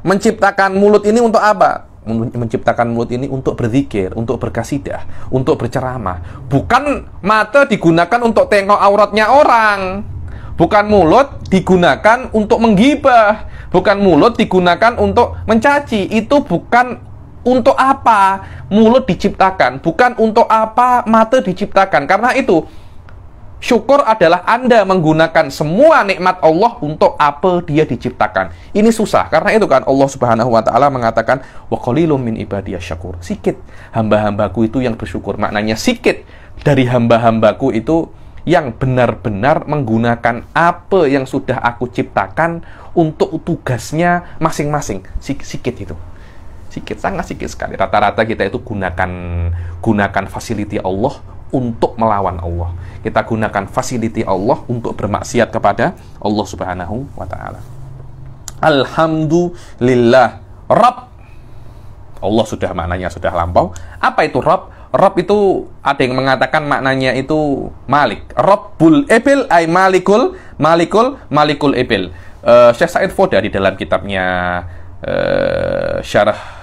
menciptakan mulut ini untuk apa? menciptakan mulut ini untuk berzikir, untuk berkasidah, untuk berceramah. Bukan mata digunakan untuk tengok auratnya orang. Bukan mulut digunakan untuk menggibah, bukan mulut digunakan untuk mencaci. Itu bukan untuk apa mulut diciptakan, bukan untuk apa mata diciptakan. Karena itu syukur adalah Anda menggunakan semua nikmat Allah untuk apa dia diciptakan. Ini susah karena itu kan Allah Subhanahu wa taala mengatakan wa qalilum min ibadiyas syakur. Sikit hamba-hambaku itu yang bersyukur. Maknanya sikit dari hamba-hambaku itu yang benar-benar menggunakan apa yang sudah aku ciptakan untuk tugasnya masing-masing. Sikit itu. Sikit, sangat sikit sekali. Rata-rata kita itu gunakan gunakan fasiliti Allah untuk melawan Allah. Kita gunakan fasiliti Allah untuk bermaksiat kepada Allah Subhanahu wa taala. Alhamdulillah. Rabb Allah sudah maknanya sudah lampau. Apa itu Rabb? Rob itu ada yang mengatakan maknanya itu Malik. Robbul Ebil ay Malikul Malikul Malikul Ebil. Uh, Syekh Said Foda di dalam kitabnya uh, Syarah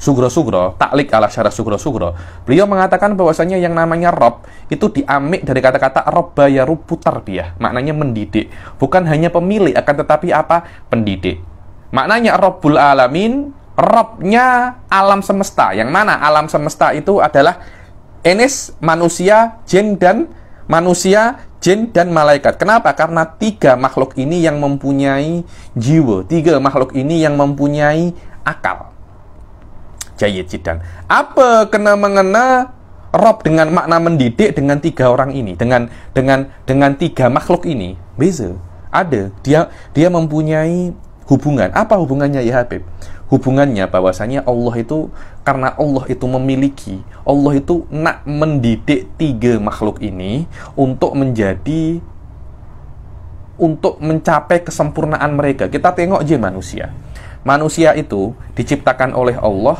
Sugro Sugro, taklik ala syarah Sugro Sugro. Beliau mengatakan bahwasanya yang namanya Rob itu diamik dari kata-kata Robba ya putar dia, maknanya mendidik. Bukan hanya pemilik, akan tetapi apa? Pendidik. Maknanya Robbul Alamin Robnya alam semesta. Yang mana alam semesta itu adalah Enes manusia, jin dan manusia, jin dan malaikat. Kenapa? Karena tiga makhluk ini yang mempunyai jiwa, tiga makhluk ini yang mempunyai akal. Jayid jidan. Apa kena mengena Rob dengan makna mendidik dengan tiga orang ini, dengan dengan dengan tiga makhluk ini beza. Ada dia dia mempunyai hubungan. Apa hubungannya ya Habib? Hubungannya bahwasanya Allah itu karena Allah itu memiliki, Allah itu nak mendidik tiga makhluk ini untuk menjadi untuk mencapai kesempurnaan mereka. Kita tengok aja manusia. Manusia itu diciptakan oleh Allah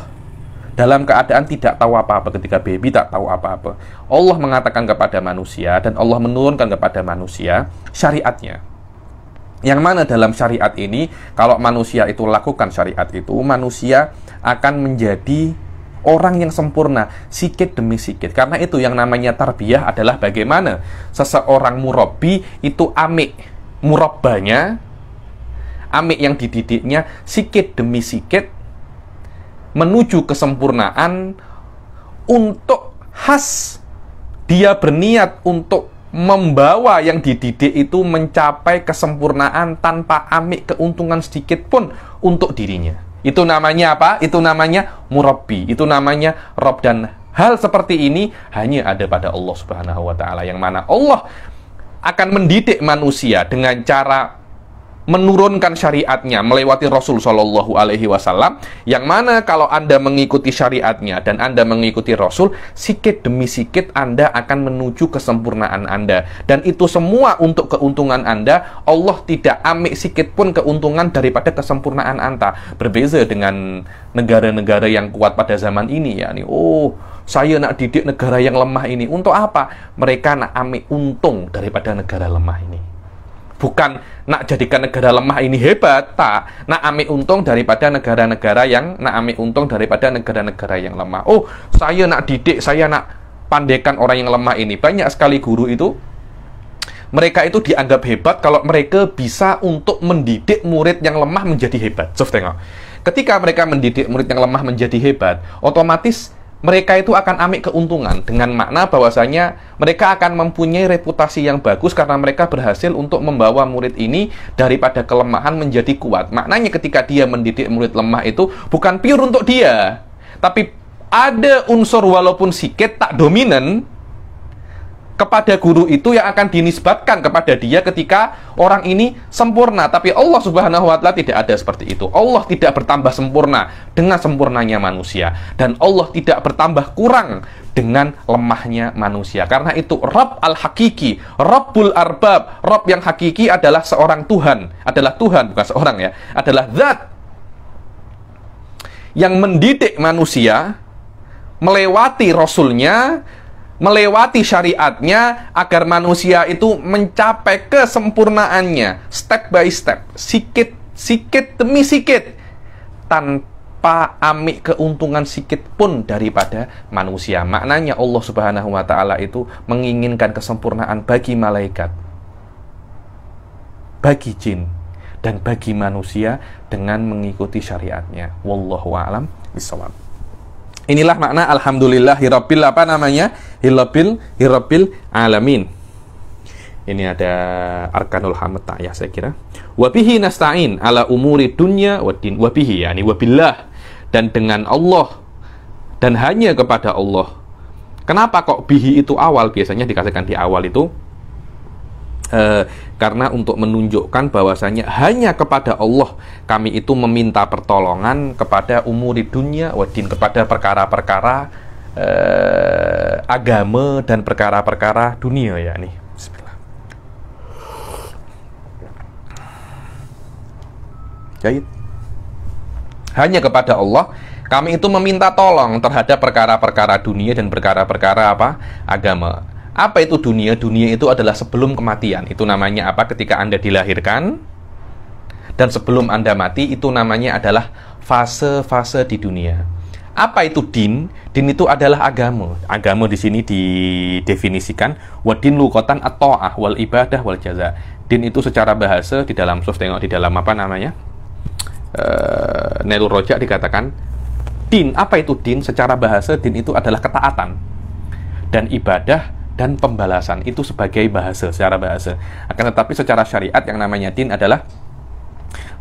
dalam keadaan tidak tahu apa-apa ketika baby tak tahu apa-apa. Allah mengatakan kepada manusia dan Allah menurunkan kepada manusia syariatnya. Yang mana dalam syariat ini kalau manusia itu lakukan syariat itu manusia akan menjadi orang yang sempurna sikit demi sikit. Karena itu yang namanya tarbiyah adalah bagaimana seseorang murabi itu amik murabbanya amik yang dididiknya sikit demi sikit menuju kesempurnaan untuk khas dia berniat untuk membawa yang dididik itu mencapai kesempurnaan tanpa amik keuntungan sedikit pun untuk dirinya. Itu namanya apa? Itu namanya murabbi. Itu namanya rob dan hal seperti ini hanya ada pada Allah Subhanahu wa taala yang mana Allah akan mendidik manusia dengan cara menurunkan syariatnya melewati Rasul Shallallahu Alaihi Wasallam yang mana kalau anda mengikuti syariatnya dan anda mengikuti Rasul sikit demi sikit anda akan menuju kesempurnaan anda. Dan itu semua untuk keuntungan anda. Allah tidak ambil sikit pun keuntungan daripada kesempurnaan anda. Berbeza dengan negara-negara yang kuat pada zaman ini ya nih oh saya nak didik negara yang lemah ini. Untuk apa? Mereka nak ambil untung daripada negara lemah ini bukan nak jadikan negara lemah ini hebat, tak. Nak ambil untung daripada negara-negara yang nak ambil untung daripada negara-negara yang lemah. Oh, saya nak didik, saya nak pandekan orang yang lemah ini. Banyak sekali guru itu mereka itu dianggap hebat kalau mereka bisa untuk mendidik murid yang lemah menjadi hebat. Coba tengok. Ketika mereka mendidik murid yang lemah menjadi hebat, otomatis mereka itu akan ambil keuntungan dengan makna bahwasanya mereka akan mempunyai reputasi yang bagus karena mereka berhasil untuk membawa murid ini daripada kelemahan menjadi kuat. Maknanya ketika dia mendidik murid lemah itu bukan pure untuk dia, tapi ada unsur walaupun sikit tak dominan kepada guru itu yang akan dinisbatkan kepada dia ketika orang ini sempurna tapi Allah Subhanahu wa taala tidak ada seperti itu. Allah tidak bertambah sempurna dengan sempurnanya manusia dan Allah tidak bertambah kurang dengan lemahnya manusia. Karena itu Rabb al-Hakiki, Rabbul Arbab, Rabb yang hakiki adalah seorang Tuhan, adalah Tuhan bukan seorang ya, adalah zat yang mendidik manusia melewati rasulnya melewati syariatnya agar manusia itu mencapai kesempurnaannya step by step, sikit sikit demi sikit tanpa amik keuntungan sikit pun daripada manusia. Maknanya Allah Subhanahu wa taala itu menginginkan kesempurnaan bagi malaikat, bagi jin dan bagi manusia dengan mengikuti syariatnya. Wallahu a'lam. Inilah makna alhamdulillah hirabbil apa namanya? Hirabbil hirabbil alamin. Ini ada arkanul hamd ya saya kira. Wabihi nasta'in ala umuri dunya wa din wabihi yakni wabillah dan dengan Allah dan hanya kepada Allah. Kenapa kok bihi itu awal? Biasanya dikasihkan di awal itu Eh, karena untuk menunjukkan bahwasanya hanya kepada Allah kami itu meminta pertolongan kepada umur di dunia wadin kepada perkara-perkara eh, agama dan perkara-perkara dunia ya nih Bismillah. Jahit. Hanya kepada Allah kami itu meminta tolong terhadap perkara-perkara dunia dan perkara-perkara apa agama apa itu dunia? Dunia itu adalah sebelum kematian. Itu namanya apa ketika Anda dilahirkan? Dan sebelum Anda mati, itu namanya adalah fase-fase di dunia. Apa itu din? Din itu adalah agama. Agama di sini didefinisikan wadin lukotan atau ah wal ibadah wal jaza. Din itu secara bahasa di dalam sus tengok di dalam apa namanya? Uh, Nelur Rojak dikatakan din. Apa itu din? Secara bahasa din itu adalah ketaatan dan ibadah dan pembalasan. Itu sebagai bahasa, secara bahasa. Akan tetapi secara syariat yang namanya din adalah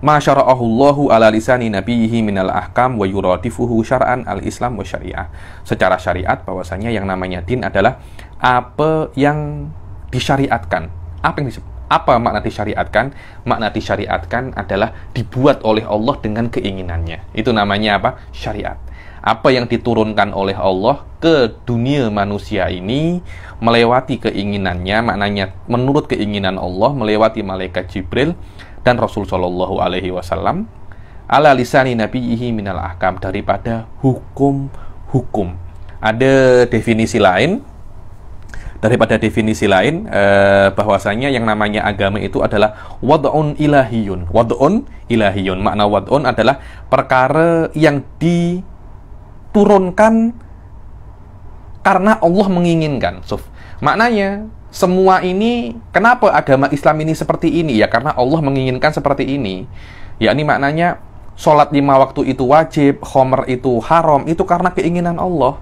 Masyara'ahullahu ala lisani nabiyihi minal ahkam wa yuradifuhu syar'an al-islam wa syariah. Secara syariat bahwasanya yang namanya din adalah apa yang disyariatkan. Apa yang? Apa makna disyariatkan? Makna disyariatkan adalah dibuat oleh Allah dengan keinginannya. Itu namanya apa? Syariat. Apa yang diturunkan oleh Allah ke dunia manusia ini melewati keinginannya, maknanya menurut keinginan Allah melewati malaikat Jibril dan Rasul Shallallahu Alaihi Wasallam ala lisani nabiyihi minal ahkam daripada hukum-hukum. Ada definisi lain daripada definisi lain eh, bahwasanya yang namanya agama itu adalah wad'un ilahiyun. Wad'un ilahiyun. Makna wad'un adalah perkara yang diturunkan karena Allah menginginkan. So, maknanya semua ini kenapa agama Islam ini seperti ini? Ya karena Allah menginginkan seperti ini. Ya ini maknanya sholat lima waktu itu wajib khomer itu haram itu karena keinginan Allah.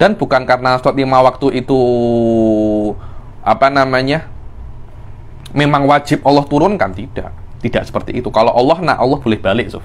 Dan bukan karena sholat lima waktu itu apa namanya memang wajib Allah turunkan. Tidak. Tidak seperti itu. Kalau Allah nak Allah boleh balik Suf.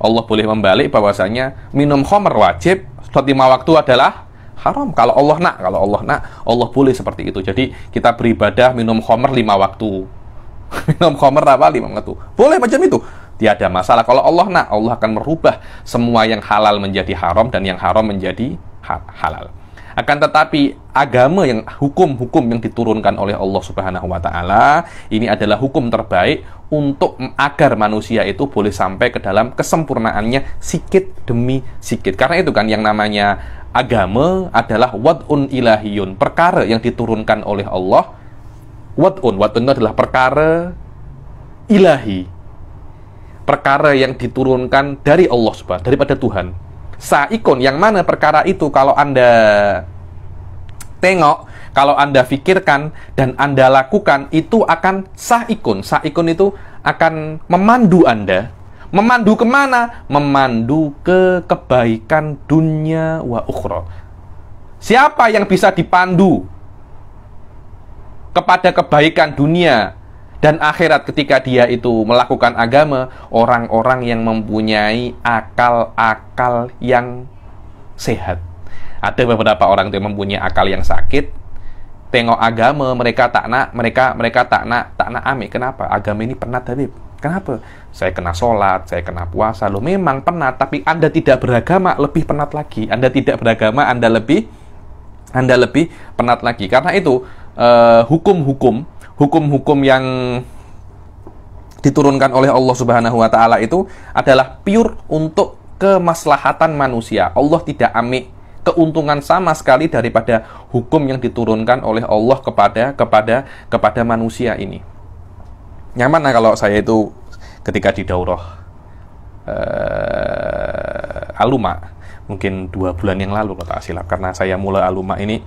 Allah boleh membalik bahwasanya minum khomer wajib sholat lima waktu adalah haram. Kalau Allah nak, kalau Allah nak, Allah boleh seperti itu. Jadi kita beribadah minum khamr lima waktu. minum khamr apa lima waktu. Boleh macam itu. Tiada masalah. Kalau Allah nak, Allah akan merubah semua yang halal menjadi haram dan yang haram menjadi ha halal. Akan tetapi agama yang hukum-hukum yang diturunkan oleh Allah Subhanahu wa taala ini adalah hukum terbaik untuk agar manusia itu boleh sampai ke dalam kesempurnaannya sikit demi sikit. Karena itu kan yang namanya agama adalah wad'un ilahiyun, perkara yang diturunkan oleh Allah. Wad'un, wad'un adalah perkara ilahi. Perkara yang diturunkan dari Allah Subhanahu daripada Tuhan. Saikon yang mana perkara itu kalau Anda tengok, kalau Anda pikirkan dan Anda lakukan itu akan saikon. Saikon itu akan memandu Anda Memandu ke mana? Memandu ke kebaikan dunia wa ukhra. Siapa yang bisa dipandu kepada kebaikan dunia dan akhirat ketika dia itu melakukan agama? Orang-orang yang mempunyai akal-akal yang sehat. Ada beberapa orang yang mempunyai akal yang sakit, tengok agama mereka tak nak, mereka mereka tak nak, tak nak amik. Kenapa? Agama ini penat Habib Kenapa? Saya kena sholat, saya kena puasa. Loh memang penat, tapi Anda tidak beragama, lebih penat lagi. Anda tidak beragama, Anda lebih Anda lebih penat lagi. Karena itu, eh, hukum-hukum, uh, hukum-hukum yang diturunkan oleh Allah Subhanahu wa taala itu adalah pure untuk kemaslahatan manusia. Allah tidak ambil keuntungan sama sekali daripada hukum yang diturunkan oleh Allah kepada kepada kepada manusia ini. Nyaman kalau saya itu ketika di daurah uh, aluma mungkin dua bulan yang lalu kalau tak silap. Karena saya mulai aluma ini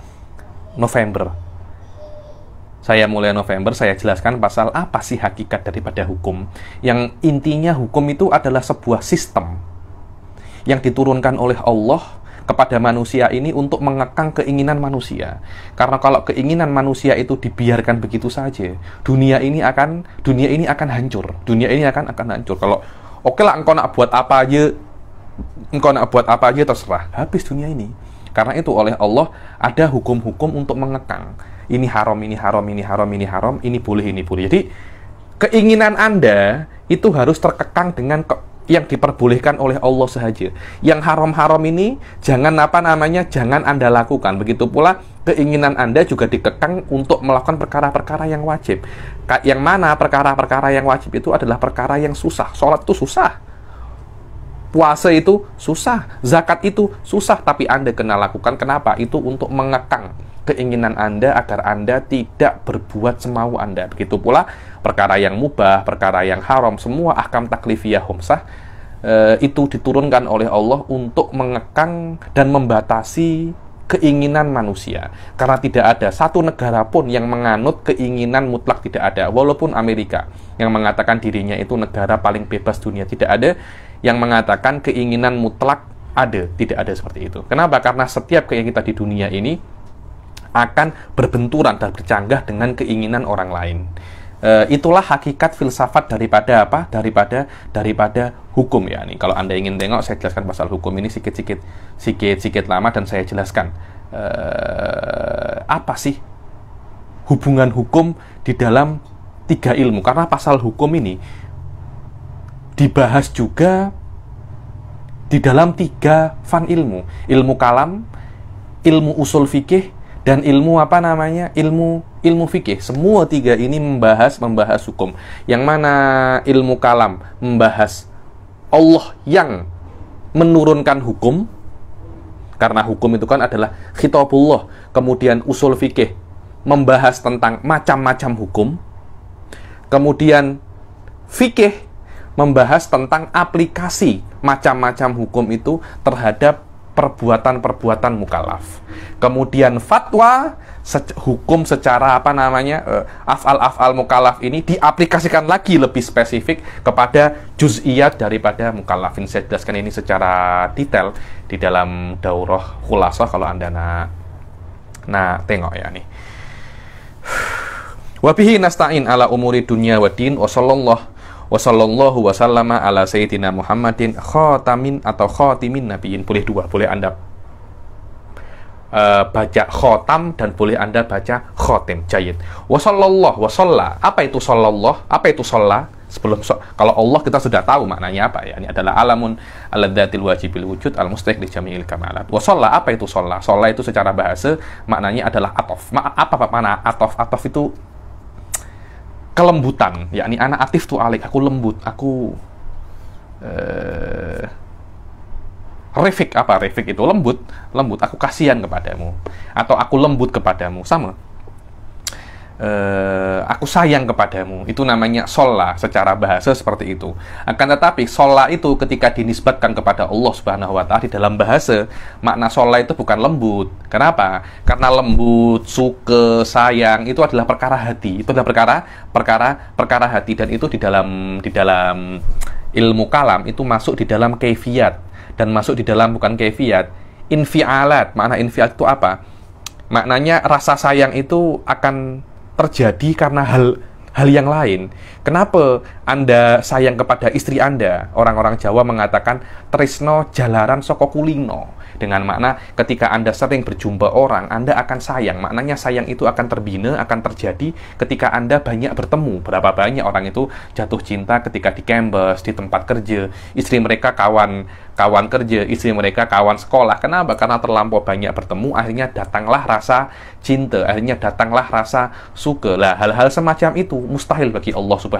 November saya mulai November saya jelaskan pasal apa sih hakikat daripada hukum yang intinya hukum itu adalah sebuah sistem yang diturunkan oleh Allah kepada manusia ini untuk mengekang keinginan manusia. Karena kalau keinginan manusia itu dibiarkan begitu saja, dunia ini akan dunia ini akan hancur. Dunia ini akan akan hancur. Kalau oke okay lah engkau nak buat apa aja, engkau nak buat apa aja terserah. Habis dunia ini. Karena itu oleh Allah ada hukum-hukum untuk mengekang. Ini haram, ini haram, ini haram, ini haram, ini boleh, ini boleh. Jadi keinginan Anda itu harus terkekang dengan yang diperbolehkan oleh Allah saja. Yang haram-haram ini jangan apa namanya, jangan Anda lakukan. Begitu pula keinginan Anda juga dikekang untuk melakukan perkara-perkara yang wajib. Yang mana perkara-perkara yang wajib itu adalah perkara yang susah. Sholat itu susah. Puasa itu susah. Zakat itu susah. Tapi Anda kena lakukan. Kenapa? Itu untuk mengekang keinginan Anda agar Anda tidak berbuat semau Anda. Begitu pula perkara yang mubah, perkara yang haram, semua ahkam taklifiyah humsah e, itu diturunkan oleh Allah untuk mengekang dan membatasi keinginan manusia. Karena tidak ada satu negara pun yang menganut keinginan mutlak tidak ada. Walaupun Amerika yang mengatakan dirinya itu negara paling bebas dunia tidak ada yang mengatakan keinginan mutlak ada, tidak ada seperti itu. Kenapa? Karena setiap kayak kita di dunia ini akan berbenturan dan bercanggah dengan keinginan orang lain. E, itulah hakikat filsafat daripada apa? Daripada daripada hukum ya. Nih kalau anda ingin tengok, saya jelaskan pasal hukum ini sedikit-sedikit, sedikit-sedikit lama dan saya jelaskan e, apa sih hubungan hukum di dalam tiga ilmu. Karena pasal hukum ini dibahas juga di dalam tiga fan ilmu, ilmu kalam, ilmu usul fikih, dan ilmu apa namanya? Ilmu ilmu fikih. Semua tiga ini membahas membahas hukum. Yang mana ilmu kalam membahas Allah yang menurunkan hukum. Karena hukum itu kan adalah khitabullah. Kemudian usul fikih membahas tentang macam-macam hukum. Kemudian fikih membahas tentang aplikasi macam-macam hukum itu terhadap perbuatan-perbuatan mukalaf. Kemudian fatwa se hukum secara apa namanya uh, afal-afal mukalaf ini diaplikasikan lagi lebih spesifik kepada juz'iyat daripada mukallafin. Saya jelaskan ini secara detail di dalam daurah khulasah kalau Anda nak nah tengok ya nih. Wabihi nasta'in ala umuri dunia wa din wa sallallahu wa sallallahu wasallama ala sayyidina Muhammadin khatamin atau khatimin nabiin boleh dua boleh anda uh, baca khotam dan boleh anda baca khotim jayid wa sallallahu wa apa itu sallallahu? Apa itu sholla sebelum so, kalau Allah kita sudah tahu maknanya apa ya? Ini adalah alamun aladzatil wajibil wujud al mustahik di jami'il kamalat. Wa apa itu sholla sholla itu secara bahasa maknanya adalah atof. Ma, apa apa mana atof? Atof itu kelembutan yakni anak atif tuh alik aku lembut aku uh, refik apa refik itu? Lembut lembut aku kasihan kepadamu atau aku lembut kepadamu sama uh, aku sayang kepadamu. Itu namanya sholla secara bahasa seperti itu. Akan tetapi sholla itu ketika dinisbatkan kepada Allah Subhanahu wa taala di dalam bahasa, makna sholla itu bukan lembut. Kenapa? Karena lembut, suka, sayang itu adalah perkara hati. Itu adalah perkara perkara perkara hati dan itu di dalam di dalam ilmu kalam itu masuk di dalam kefiat dan masuk di dalam bukan kefiat infialat makna infialat itu apa maknanya rasa sayang itu akan terjadi karena hal hal yang lain. Kenapa Anda sayang kepada istri Anda? Orang-orang Jawa mengatakan trisno jalaran soko kulino. Dengan makna ketika Anda sering berjumpa orang, Anda akan sayang. Maknanya sayang itu akan terbina, akan terjadi ketika Anda banyak bertemu. Berapa banyak orang itu jatuh cinta ketika di kampus, di tempat kerja, istri mereka kawan kawan kerja, istri mereka kawan sekolah. Kenapa? Karena terlampau banyak bertemu, akhirnya datanglah rasa cinta, akhirnya datanglah rasa suka. Lah, hal-hal semacam itu mustahil bagi Allah Subhanahu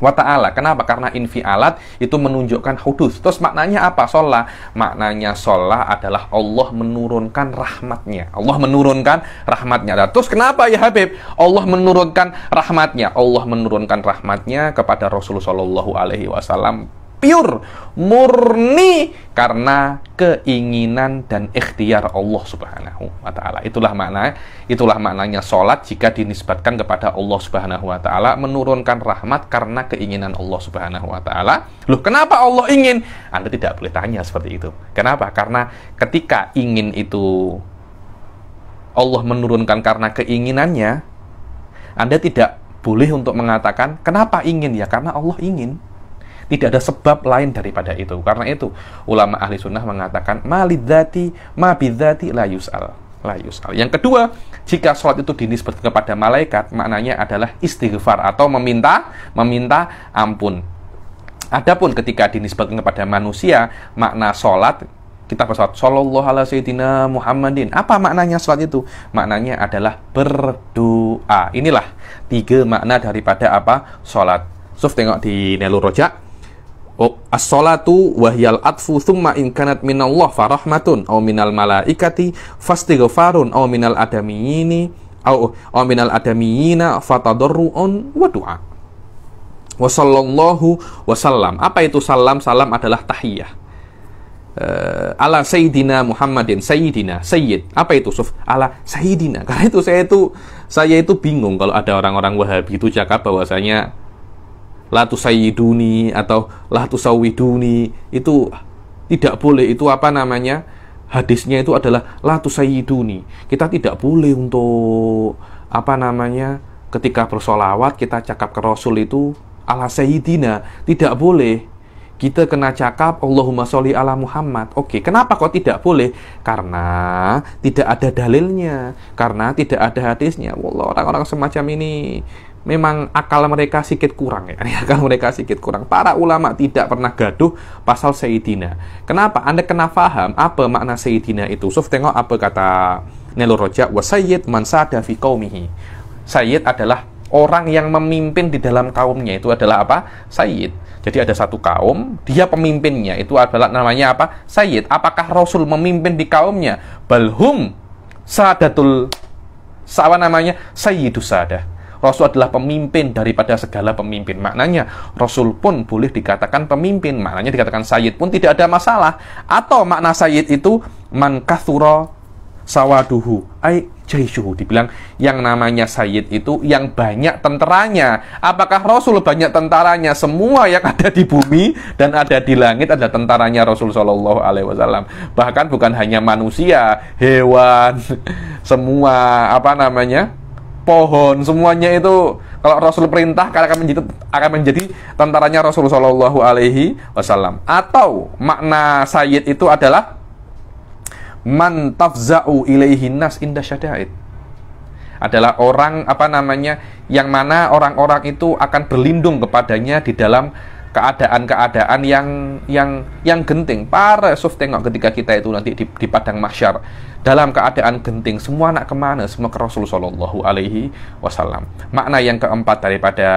wa ta'ala. Kenapa? Karena infialat itu menunjukkan hudus. Terus maknanya apa? Sholah. Maknanya sholah adalah Allah menurunkan rahmatnya. Allah menurunkan rahmatnya. Dan terus kenapa ya Habib? Allah menurunkan rahmatnya. Allah menurunkan rahmatnya kepada Rasulullah Shallallahu Alaihi Wasallam pure, murni karena keinginan dan ikhtiar Allah Subhanahu wa taala. Itulah makna itulah maknanya salat jika dinisbatkan kepada Allah Subhanahu wa taala menurunkan rahmat karena keinginan Allah Subhanahu wa taala. Loh, kenapa Allah ingin? Anda tidak boleh tanya seperti itu. Kenapa? Karena ketika ingin itu Allah menurunkan karena keinginannya, Anda tidak boleh untuk mengatakan kenapa ingin ya karena Allah ingin tidak ada sebab lain daripada itu. Karena itu, ulama ahli sunnah mengatakan, malidati, mabidati la yus'al. La yus'al. Yang kedua, jika sholat itu dinisbatkan kepada malaikat, maknanya adalah istighfar atau meminta meminta ampun. Adapun ketika dinisbatkan kepada manusia, makna sholat kita bersolat Sallallahu ala Sayyidina Muhammadin. Apa maknanya sholat itu? Maknanya adalah berdoa. Inilah tiga makna daripada apa? Sholat. Suf tengok di Nelu Rojak. Oh, as-salatu wahyal atfu thumma in kanat minallah farahmatun aw minal malaikati fastighfarun aw minal adamiyini aw, aw minal adamiyina fatadarruun wa du'a. Wa sallallahu wasallam. Apa itu salam? Salam adalah tahiyah. Uh, ala sayyidina Muhammadin sayyidina sayyid apa itu suf ala sayyidina karena itu saya itu saya itu bingung kalau ada orang-orang Wahabi itu cakap bahwasanya la tusayiduni atau la tusawiduni itu tidak boleh itu apa namanya hadisnya itu adalah la tusayyiduni. Kita tidak boleh untuk apa namanya ketika bersolawat kita cakap ke Rasul itu ala sayyidina, tidak boleh. Kita kena cakap Allahumma sholli ala Muhammad. Oke, kenapa kok tidak boleh? Karena tidak ada dalilnya, karena tidak ada hadisnya. Wallah, orang-orang semacam ini memang akal mereka sedikit kurang ya. Akal mereka sedikit kurang. Para ulama tidak pernah gaduh pasal Sayyidina. Kenapa? Anda kena paham apa makna Sayyidina itu. So, tengok apa kata Nelo Roja. Wa sayyid man sada fi qaumihi. Sayyid adalah orang yang memimpin di dalam kaumnya. Itu adalah apa? Sayyid. Jadi ada satu kaum, dia pemimpinnya. Itu adalah namanya apa? Sayyid. Apakah Rasul memimpin di kaumnya? Balhum sadatul apa namanya? Sayyidus sadah. Rasul adalah pemimpin daripada segala pemimpin. Maknanya Rasul pun boleh dikatakan pemimpin. Maknanya dikatakan sayyid pun tidak ada masalah. Atau makna sayyid itu man kathura sawaduhu ai jaisuhu dibilang yang namanya sayyid itu yang banyak tentaranya apakah rasul banyak tentaranya semua yang ada di bumi dan ada di langit ada tentaranya rasul sallallahu alaihi wasallam bahkan bukan hanya manusia hewan semua apa namanya pohon semuanya itu kalau Rasul perintah akan menjadi akan menjadi tentaranya Rasul Shallallahu Alaihi Wasallam. Atau makna sayyid itu adalah man tafza'u ilaihi nas inda syada'id. Adalah orang apa namanya yang mana orang-orang itu akan berlindung kepadanya di dalam keadaan-keadaan yang yang yang genting. Para Yusuf tengok ketika kita itu nanti di, di padang mahsyar dalam keadaan genting semua nak ke mana? Semua ke Rasul Shallallahu Alaihi Wasallam. Makna yang keempat daripada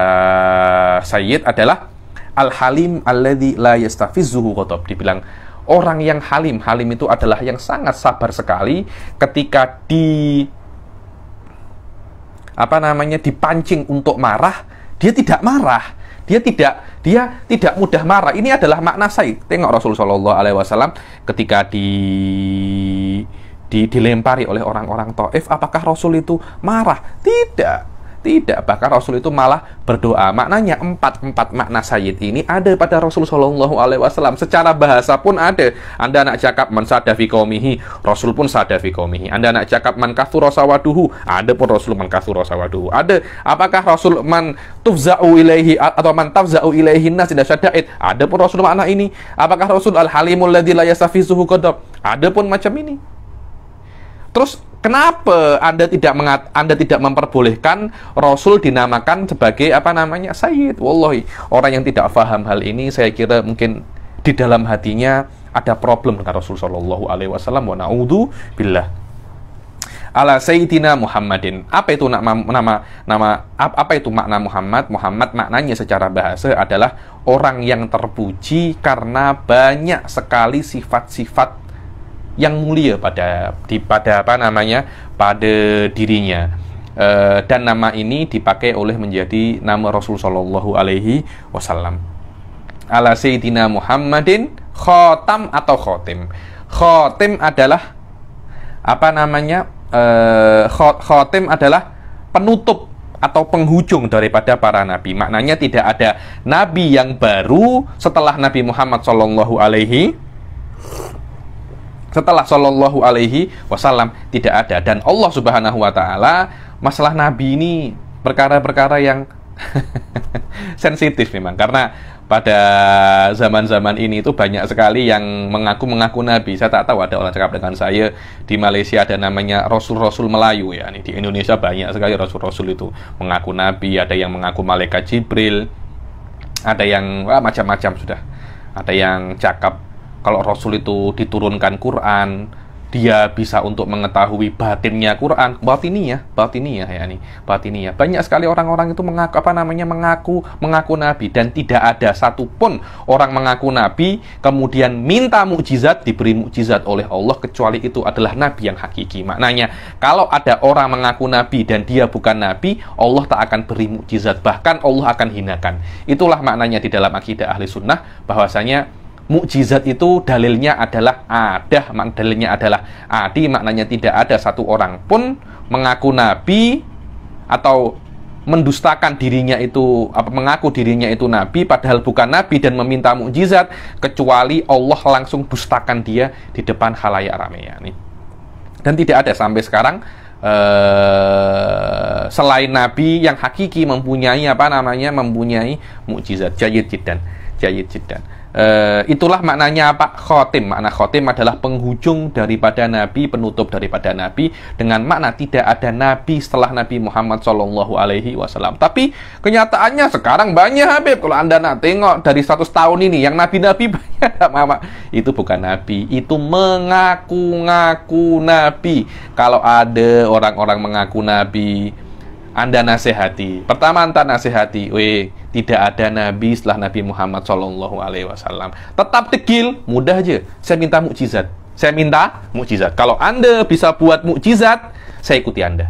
Sayyid adalah al halim alladhi la yastafizuhu ghadab. Dibilang orang yang halim. Halim itu adalah yang sangat sabar sekali ketika di apa namanya dipancing untuk marah, dia tidak marah. Dia tidak dia tidak mudah marah. Ini adalah makna saya. Tengok Rasulullah Shallallahu alaihi wasallam ketika di di dilempari oleh orang-orang Taif, apakah Rasul itu marah? Tidak tidak, bahkan Rasul itu malah berdoa. Maknanya empat-empat makna sayyid ini ada pada Rasul Shallallahu Alaihi Wasallam. Secara bahasa pun ada. Anda nak cakap man sadafi Rasul pun sadafi kaumihi. Anda nak cakap man sawaduhu, ada pun Rasul man sawaduhu. Ada. Apakah Rasul man tufza'u ilaihi atau man tafza'u ilaihi nas tidak syada'id? Ada pun Rasul makna ini. Apakah Rasul al-halimul ladzi la yasafizuhu qadab? Ada pun macam ini. Terus Kenapa Anda tidak mengat, Anda tidak memperbolehkan Rasul dinamakan sebagai apa namanya Sayyid? Wallahi, orang yang tidak paham hal ini saya kira mungkin di dalam hatinya ada problem dengan Rasul Shallallahu Alaihi Wasallam. Wa naudhu billah. Ala Sayyidina Muhammadin. Apa itu nama nama nama apa itu makna Muhammad? Muhammad maknanya secara bahasa adalah orang yang terpuji karena banyak sekali sifat-sifat yang mulia pada di pada apa namanya pada dirinya. E, dan nama ini dipakai oleh menjadi nama Rasul Shallallahu Alaihi Wasallam. Ala Sayyidina Muhammadin khotam atau khotim khotim adalah apa namanya e, khotim adalah penutup atau penghujung daripada para nabi. Maknanya tidak ada nabi yang baru setelah Nabi Muhammad Shallallahu Alaihi setelah Shallallahu Alaihi Wasallam tidak ada dan Allah Subhanahu Wa Taala masalah Nabi ini perkara-perkara yang sensitif memang karena pada zaman-zaman ini itu banyak sekali yang mengaku-mengaku Nabi. Saya tak tahu ada orang cakap dengan saya di Malaysia ada namanya Rasul-Rasul Melayu ya. Ini di Indonesia banyak sekali Rasul-Rasul itu mengaku Nabi. Ada yang mengaku Malaikat Jibril. Ada yang macam-macam sudah. Ada yang cakap kalau Rasul itu diturunkan Quran, dia bisa untuk mengetahui batinnya Quran, batinnya, batinnya ya ini, batinnya. Banyak sekali orang-orang itu mengaku apa namanya mengaku mengaku nabi dan tidak ada satupun orang mengaku nabi kemudian minta mukjizat diberi mukjizat oleh Allah kecuali itu adalah nabi yang hakiki. Maknanya kalau ada orang mengaku nabi dan dia bukan nabi, Allah tak akan beri mukjizat bahkan Allah akan hinakan. Itulah maknanya di dalam akidah ahli sunnah bahwasanya mukjizat itu dalilnya adalah ada, dalilnya adalah adi, maknanya tidak ada satu orang pun mengaku nabi atau mendustakan dirinya itu apa mengaku dirinya itu nabi padahal bukan nabi dan meminta mukjizat kecuali Allah langsung dustakan dia di depan halayak ramai nih. Dan tidak ada sampai sekarang uh, selain nabi yang hakiki mempunyai apa namanya mempunyai mukjizat jayid jidan jayid jidan Uh, itulah maknanya apa khotim. Makna khotim adalah penghujung daripada Nabi, penutup daripada Nabi dengan makna tidak ada Nabi setelah Nabi Muhammad Shallallahu Alaihi Wasallam. Tapi kenyataannya sekarang banyak Habib. Kalau anda nak tengok dari 100 tahun ini yang Nabi-Nabi banyak, mama itu bukan Nabi, itu mengaku-ngaku Nabi. Kalau ada orang-orang mengaku Nabi, anda nasihati. Pertama anda nasihati, weh tidak ada nabi setelah Nabi Muhammad Shallallahu Alaihi Wasallam. Tetap tegil, mudah aja. Saya minta mukjizat. Saya minta mukjizat. Kalau anda bisa buat mukjizat, saya ikuti anda.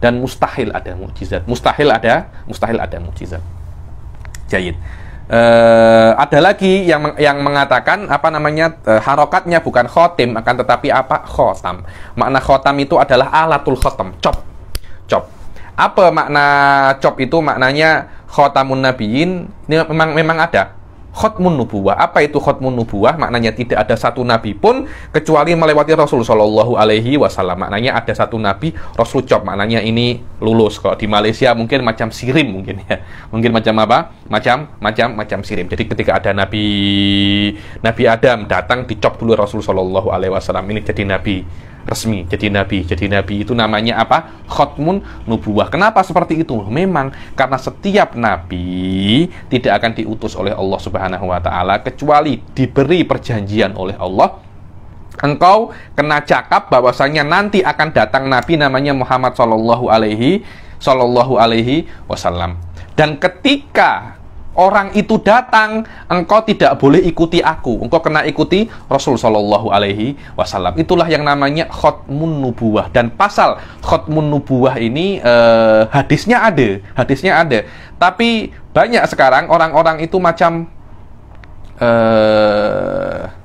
Dan mustahil ada mukjizat. Mustahil ada, mustahil ada mukjizat. Jahit. Uh, ada lagi yang yang mengatakan apa namanya uh, harokatnya bukan khotim akan tetapi apa khotam makna khotam itu adalah alatul khotam cop cop apa makna cop itu maknanya khotamun nabiyin ini memang memang ada khotmun nubuwah. Apa itu khotmun nubuwah? Maknanya tidak ada satu nabi pun kecuali melewati Rasul Shallallahu Alaihi Wasallam. Maknanya ada satu nabi Rasul cop. Maknanya ini lulus. Kalau di Malaysia mungkin macam sirim mungkin ya. Mungkin macam apa? Macam macam macam sirim. Jadi ketika ada nabi Nabi Adam datang dicop dulu Rasul Shallallahu Alaihi Wasallam ini jadi nabi resmi jadi nabi. Jadi nabi itu namanya apa? Khotmun nubuwah. Kenapa seperti itu? Memang karena setiap nabi tidak akan diutus oleh Allah Subhanahu wa taala kecuali diberi perjanjian oleh Allah engkau kena cakap bahwasanya nanti akan datang nabi namanya Muhammad sallallahu alaihi sallallahu alaihi wasallam. Dan ketika orang itu datang, engkau tidak boleh ikuti aku. Engkau kena ikuti Rasul Shallallahu Alaihi Wasallam. Itulah yang namanya khotmun nubuah. Dan pasal khotmun nubuah ini eh, hadisnya ada, hadisnya ada. Tapi banyak sekarang orang-orang itu macam eh,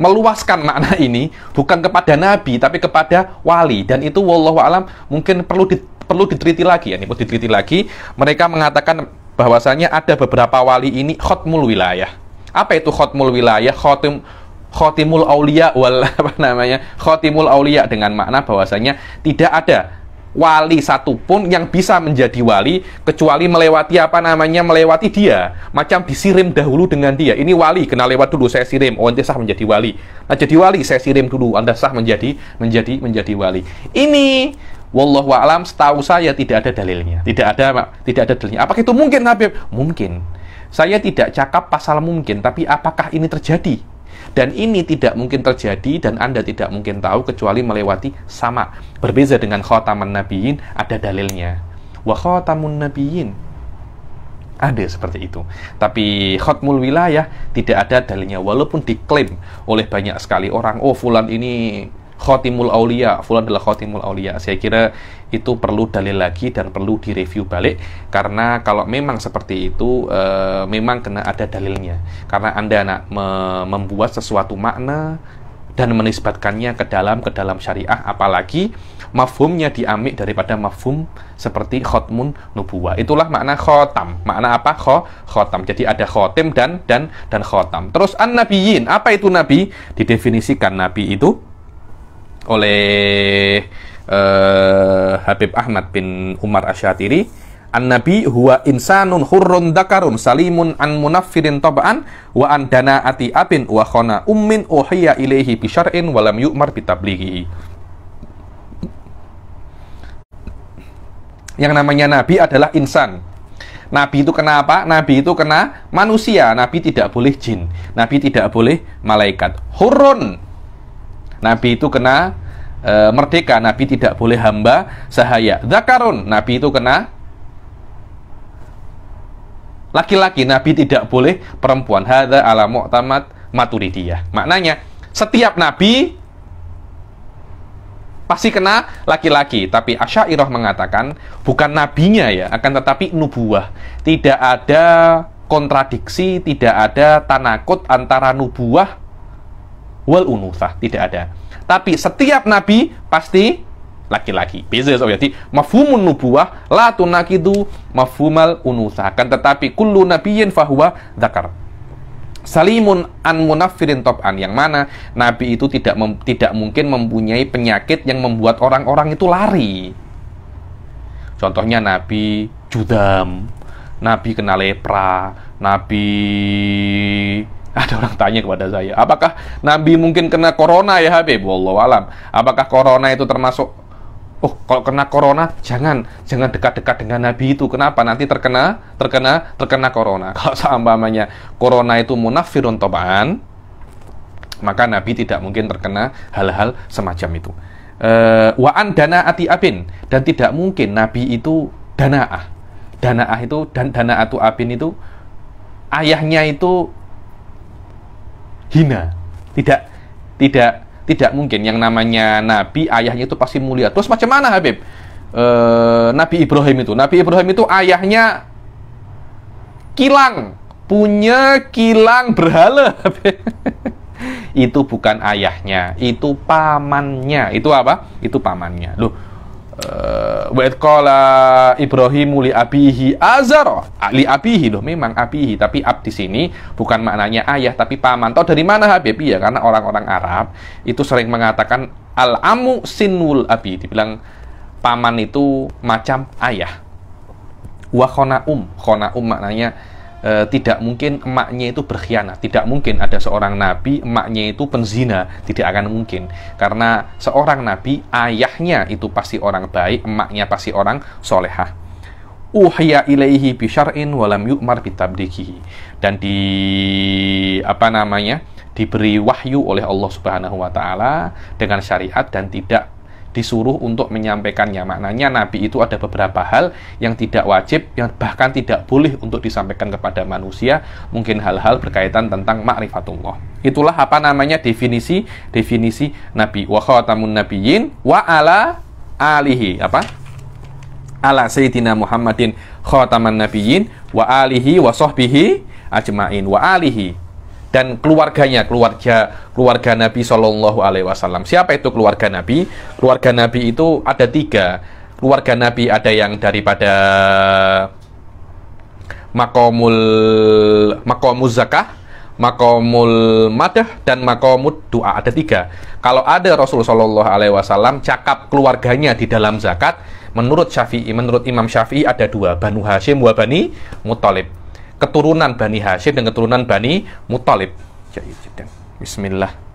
meluaskan makna ini bukan kepada nabi tapi kepada wali dan itu wallahu alam mungkin perlu di, perlu diteliti lagi ya ini perlu diteliti lagi mereka mengatakan bahwasanya ada beberapa wali ini khotmul wilayah. Apa itu khotmul wilayah? Khotim khotimul aulia wal apa namanya? Khotimul aulia dengan makna bahwasanya tidak ada wali satupun yang bisa menjadi wali kecuali melewati apa namanya? Melewati dia. Macam disirim dahulu dengan dia. Ini wali kena lewat dulu saya sirim. Oh nanti sah menjadi wali. Nah jadi wali saya sirim dulu. Anda sah menjadi menjadi menjadi wali. Ini Wallahu alam setahu saya tidak ada dalilnya. Tidak ada tidak ada dalilnya. Apakah itu mungkin Habib? Mungkin. Saya tidak cakap pasal mungkin, tapi apakah ini terjadi? Dan ini tidak mungkin terjadi dan Anda tidak mungkin tahu kecuali melewati sama. Berbeza dengan khotaman nabiyin, ada dalilnya. Wa khotamun nabiyin. Ada seperti itu. Tapi khotmul wilayah tidak ada dalilnya. Walaupun diklaim oleh banyak sekali orang, oh fulan ini khotimul aulia, fulan adalah khotimul aulia. Saya kira itu perlu dalil lagi dan perlu direview balik karena kalau memang seperti itu e, memang kena ada dalilnya. Karena Anda nak me membuat sesuatu makna dan menisbatkannya ke dalam ke dalam syariah apalagi mafhumnya diambil daripada mafhum seperti khotmun nubuwah. Itulah makna khotam. Makna apa? Kho, khotam. Jadi ada khotim dan dan dan khotam. Terus an nabiyin. Apa itu nabi? Didefinisikan nabi itu oleh uh, Habib Ahmad bin Umar Asyatiri An-Nabi huwa insanun hurrun dakarun salimun an munaffirin taba'an wa an ati abin wa khona ummin uhiya ilaihi bi syar'in wa lam yu'mar bi tablighihi. Yang namanya nabi adalah insan. Nabi itu kena apa? Nabi itu kena manusia. Nabi tidak boleh jin. Nabi tidak boleh malaikat. Hurun Nabi itu kena e, merdeka, Nabi tidak boleh hamba sahaya. Zakarun, Nabi itu kena laki-laki, Nabi tidak boleh perempuan. Hadza ala mu'tamad maturidiyah. Maknanya, setiap Nabi pasti kena laki-laki. Tapi Asyairah mengatakan, bukan nabinya ya, akan tetapi nubuah. Tidak ada kontradiksi, tidak ada tanakut antara nubuah wal unusah tidak ada. Tapi setiap nabi pasti laki-laki. Beza so jadi mafhumun nubuwah la tunakidu mafhumal unusa. Kan tetapi kullu nabiyyin fahuwa dzakar. Salimun an munafirin top'an yang mana nabi itu tidak mem, tidak mungkin mempunyai penyakit yang membuat orang-orang itu lari. Contohnya nabi judam, nabi kena lepra, nabi ada orang tanya kepada saya, apakah Nabi mungkin kena corona ya Habib? Wallahu alam. Apakah corona itu termasuk Oh, kalau kena corona jangan jangan dekat-dekat dengan Nabi itu. Kenapa? Nanti terkena terkena terkena corona. Kalau seumpamanya corona itu munafirun tobaan, maka Nabi tidak mungkin terkena hal-hal semacam itu. Uh, Wa'an dana ati abin dan tidak mungkin Nabi itu danaah. Danaah itu dan dana atu abin itu ayahnya itu hina. Tidak tidak tidak mungkin yang namanya nabi ayahnya itu pasti mulia. Terus macam mana Habib? E, nabi Ibrahim itu. Nabi Ibrahim itu ayahnya kilang, punya kilang berhala. itu bukan ayahnya, itu pamannya. Itu apa? Itu pamannya. Loh, wa qala Ibrahim li abihi azar li abihi loh memang abihi tapi ab di sini bukan maknanya ayah tapi paman. Tahu dari mana Habib? Ya karena orang-orang Arab itu sering mengatakan al amu sinul abi dibilang paman itu macam ayah. Wa khona um khona um maknanya e, tidak mungkin emaknya itu berkhianat. Tidak mungkin ada seorang nabi emaknya itu penzina, tidak akan mungkin. Karena seorang nabi ayahnya itu pasti orang baik, emaknya pasti orang solehah. Uhya ilaihi bisyar'in walam yu'mar bitabdikihi. Dan di apa namanya? diberi wahyu oleh Allah Subhanahu wa taala dengan syariat dan tidak disuruh untuk menyampaikannya. Maknanya Nabi itu ada beberapa hal yang tidak wajib, yang bahkan tidak boleh untuk disampaikan kepada manusia. Mungkin hal-hal berkaitan tentang ma'rifatullah. Itulah apa namanya definisi definisi Nabi. Wa khatamun nabiyyin wa ala alihi. Apa? Ala Sayyidina Muhammadin khataman nabiyyin wa alihi wa sahbihi ajmain wa alihi dan keluarganya, keluarga keluarga Nabi Shallallahu Alaihi Wasallam. Siapa itu keluarga Nabi? Keluarga Nabi itu ada tiga. Keluarga Nabi ada yang daripada makomul makomul zakah, makomul madah dan makomul doa ada tiga. Kalau ada Rasul Shallallahu Alaihi Wasallam cakap keluarganya di dalam zakat, menurut Syafi'i, menurut Imam Syafi'i ada dua, Banu Hashim wa Bani Muthalib keturunan Bani Hashim dan keturunan Bani Muthalib. Bismillah.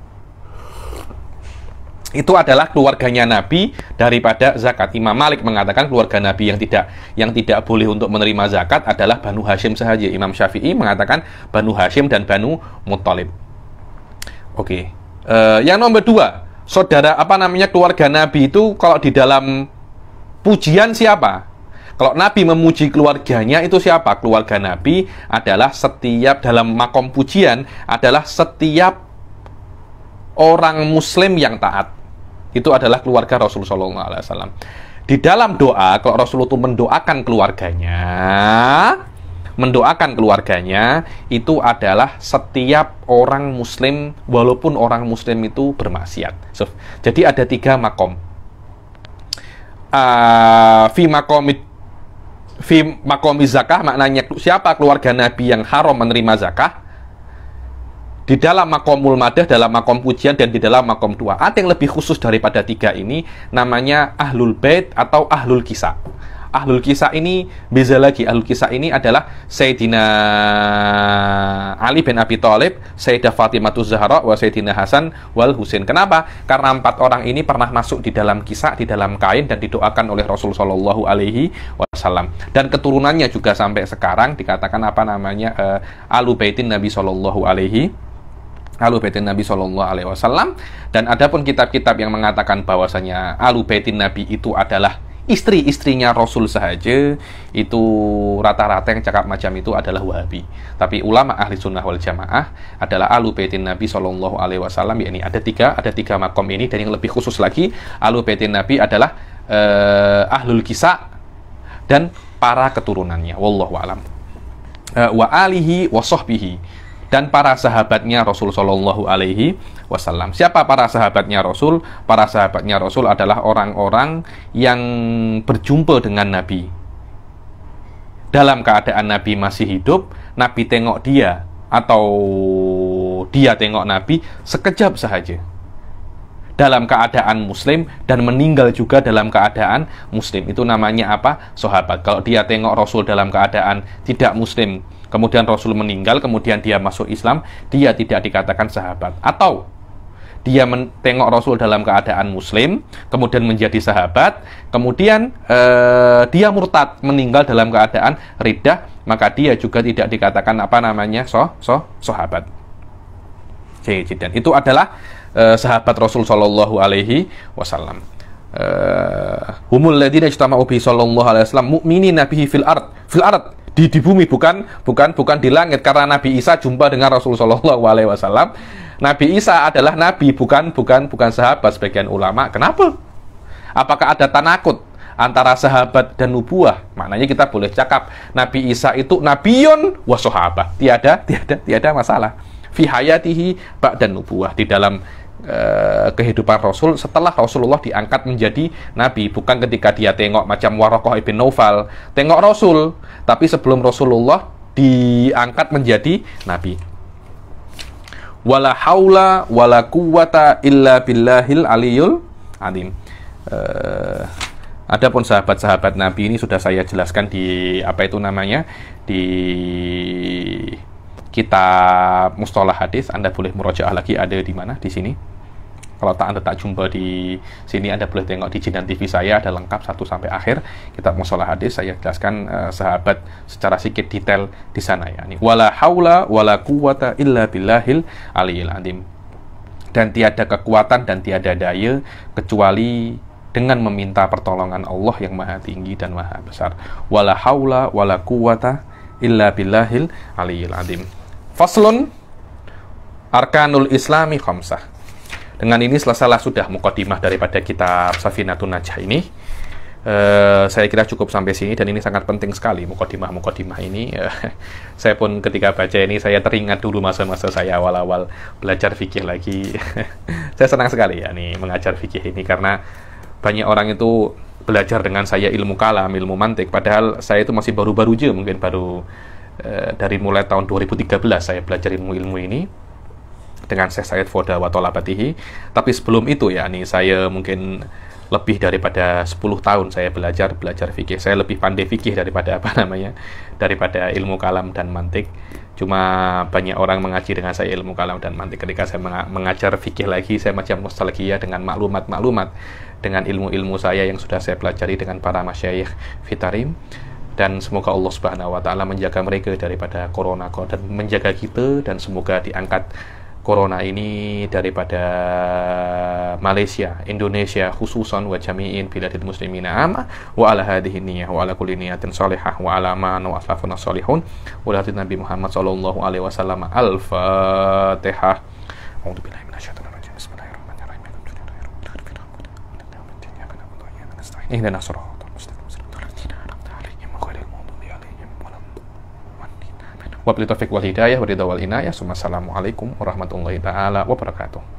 Itu adalah keluarganya Nabi daripada zakat. Imam Malik mengatakan keluarga Nabi yang tidak yang tidak boleh untuk menerima zakat adalah Banu Hashim saja. Imam Syafi'i mengatakan Banu Hashim dan Banu Muthalib. Oke. Uh, yang nomor dua, saudara apa namanya keluarga Nabi itu kalau di dalam pujian siapa? Kalau Nabi memuji keluarganya itu siapa? Keluarga Nabi adalah setiap dalam makom pujian adalah setiap orang muslim yang taat. Itu adalah keluarga Rasulullah SAW. Di dalam doa, kalau Rasulullah itu mendoakan keluarganya, mendoakan keluarganya itu adalah setiap orang muslim walaupun orang muslim itu bermaksiat. So, jadi ada tiga makom. Uh, fi makomit fi makomi zakah maknanya siapa keluarga Nabi yang haram menerima zakah di dalam makomul madah, dalam makom pujian, dan di dalam makom dua. Ada yang lebih khusus daripada tiga ini, namanya ahlul bait atau ahlul kisah ahlul kisah ini beza lagi. Ahlul kisah ini adalah Sayyidina Ali bin Abi Thalib, Sayyidah Fatimah Zahra, wa Sayyidina Hasan wal Husain. Kenapa? Karena empat orang ini pernah masuk di dalam kisah, di dalam kain dan didoakan oleh Rasul Shallallahu Alaihi Wasallam. Dan keturunannya juga sampai sekarang dikatakan apa namanya uh, Alu Baitin Nabi Shallallahu Alaihi Alu Baitin Nabi Shallallahu Alaihi Wasallam dan adapun kitab-kitab yang mengatakan bahwasanya Alu Baitin Nabi itu adalah istri-istrinya Rasul saja itu rata-rata yang cakap macam itu adalah Wahabi. Tapi ulama ahli sunnah wal jamaah adalah alu baitin Nabi Shallallahu Alaihi Wasallam. Ini ada tiga, ada tiga makom ini dan yang lebih khusus lagi alu baitin Nabi adalah uh, ahlul kisah dan para keturunannya. Wallahu alam. Uh, wa alihi wa dan para sahabatnya Rasul Shallallahu Alaihi Wasallam. Siapa para sahabatnya Rasul? Para sahabatnya Rasul adalah orang-orang yang berjumpa dengan Nabi. Dalam keadaan Nabi masih hidup, Nabi tengok dia atau dia tengok Nabi sekejap saja dalam keadaan muslim dan meninggal juga dalam keadaan muslim. Itu namanya apa? Sahabat. Kalau dia tengok Rasul dalam keadaan tidak muslim, kemudian Rasul meninggal, kemudian dia masuk Islam, dia tidak dikatakan sahabat. Atau dia tengok Rasul dalam keadaan muslim, kemudian menjadi sahabat, kemudian eh, dia murtad, meninggal dalam keadaan ridah, maka dia juga tidak dikatakan apa namanya so so sahabat. Dan itu adalah uh, sahabat Rasul Shallallahu Alaihi Wasallam. Eh, humul ladina ijtama'u bi sallallahu alaihi wasallam mu'minin nabihi fil ard fil ard di di bumi bukan bukan bukan di langit. Karena Nabi Isa jumpa dengan Rasul Shallallahu alaihi wasallam. Nabi Isa adalah nabi bukan bukan bukan sahabat sebagian ulama. Kenapa? Apakah ada tanakut antara sahabat dan nubuah? Maknanya kita boleh cakap Nabi Isa itu nabiyon wa sahabat. Tiada tiada tiada masalah. Fi hayatihi dan nubuah. Di dalam Eh, kehidupan Rasul setelah Rasulullah diangkat menjadi nabi. Bukan ketika dia tengok macam Warokoh ibn Naufal tengok Rasul tapi sebelum Rasulullah diangkat menjadi nabi. Wala haula wala quwata illa billahil aliyul alim. Uh, Adapun sahabat-sahabat Nabi ini sudah saya jelaskan di apa itu namanya di kitab Mustalah Hadis. Anda boleh merujuk lagi ada di mana? Di sini kalau tak anda tak jumpa di sini anda boleh tengok di Jinan TV saya ada lengkap satu sampai akhir. Kita masalah hadis saya jelaskan uh, sahabat secara sedikit detail di sana ya ini wala haula wala quwata illa billahil aliyil adim dan tiada kekuatan dan tiada daya kecuali dengan meminta pertolongan Allah yang maha tinggi dan maha besar. Wala haula wala quwata illa billahil aliyil adim faslun arkanul islami khamsah dengan ini selesailah sudah mukadimah daripada kitab Safinatun Najah ini. Uh, saya kira cukup sampai sini dan ini sangat penting sekali mukadimah-mukadimah ini. Uh, saya pun ketika baca ini saya teringat dulu masa-masa saya awal-awal belajar fikih lagi. saya senang sekali ya nih mengajar fikih ini karena banyak orang itu belajar dengan saya ilmu kalam, ilmu mantik padahal saya itu masih baru-baru aja mungkin baru uh, dari mulai tahun 2013 saya belajar ilmu-ilmu ini dengan Syekh Said Foda wa Tolabatihi. Tapi sebelum itu ya, nih saya mungkin lebih daripada 10 tahun saya belajar belajar fikih. Saya lebih pandai fikih daripada apa namanya? daripada ilmu kalam dan mantik. Cuma banyak orang mengaji dengan saya ilmu kalam dan mantik. Ketika saya mengajar fikih lagi, saya macam nostalgia dengan maklumat-maklumat dengan ilmu-ilmu saya yang sudah saya pelajari dengan para masyayikh fitarim dan semoga Allah Subhanahu wa taala menjaga mereka daripada corona dan menjaga kita dan semoga diangkat corona ini daripada Malaysia, Indonesia khususan wa jami'in biladil muslimina ama wa ala hadhihi niyyah wa ala kulli niyatin salihah wa ala ma wa aslafuna salihun wa ala Nabi Muhammad sallallahu alaihi wasallam al-Fatihah. A'udzu billahi minasyaitonir rajim. Bismillahirrahmanirrahim. Ihdinas siratal Wabillahi taufiq wal hidayah wa ridha wal inayah. Wassalamualaikum warahmatullahi taala wabarakatuh.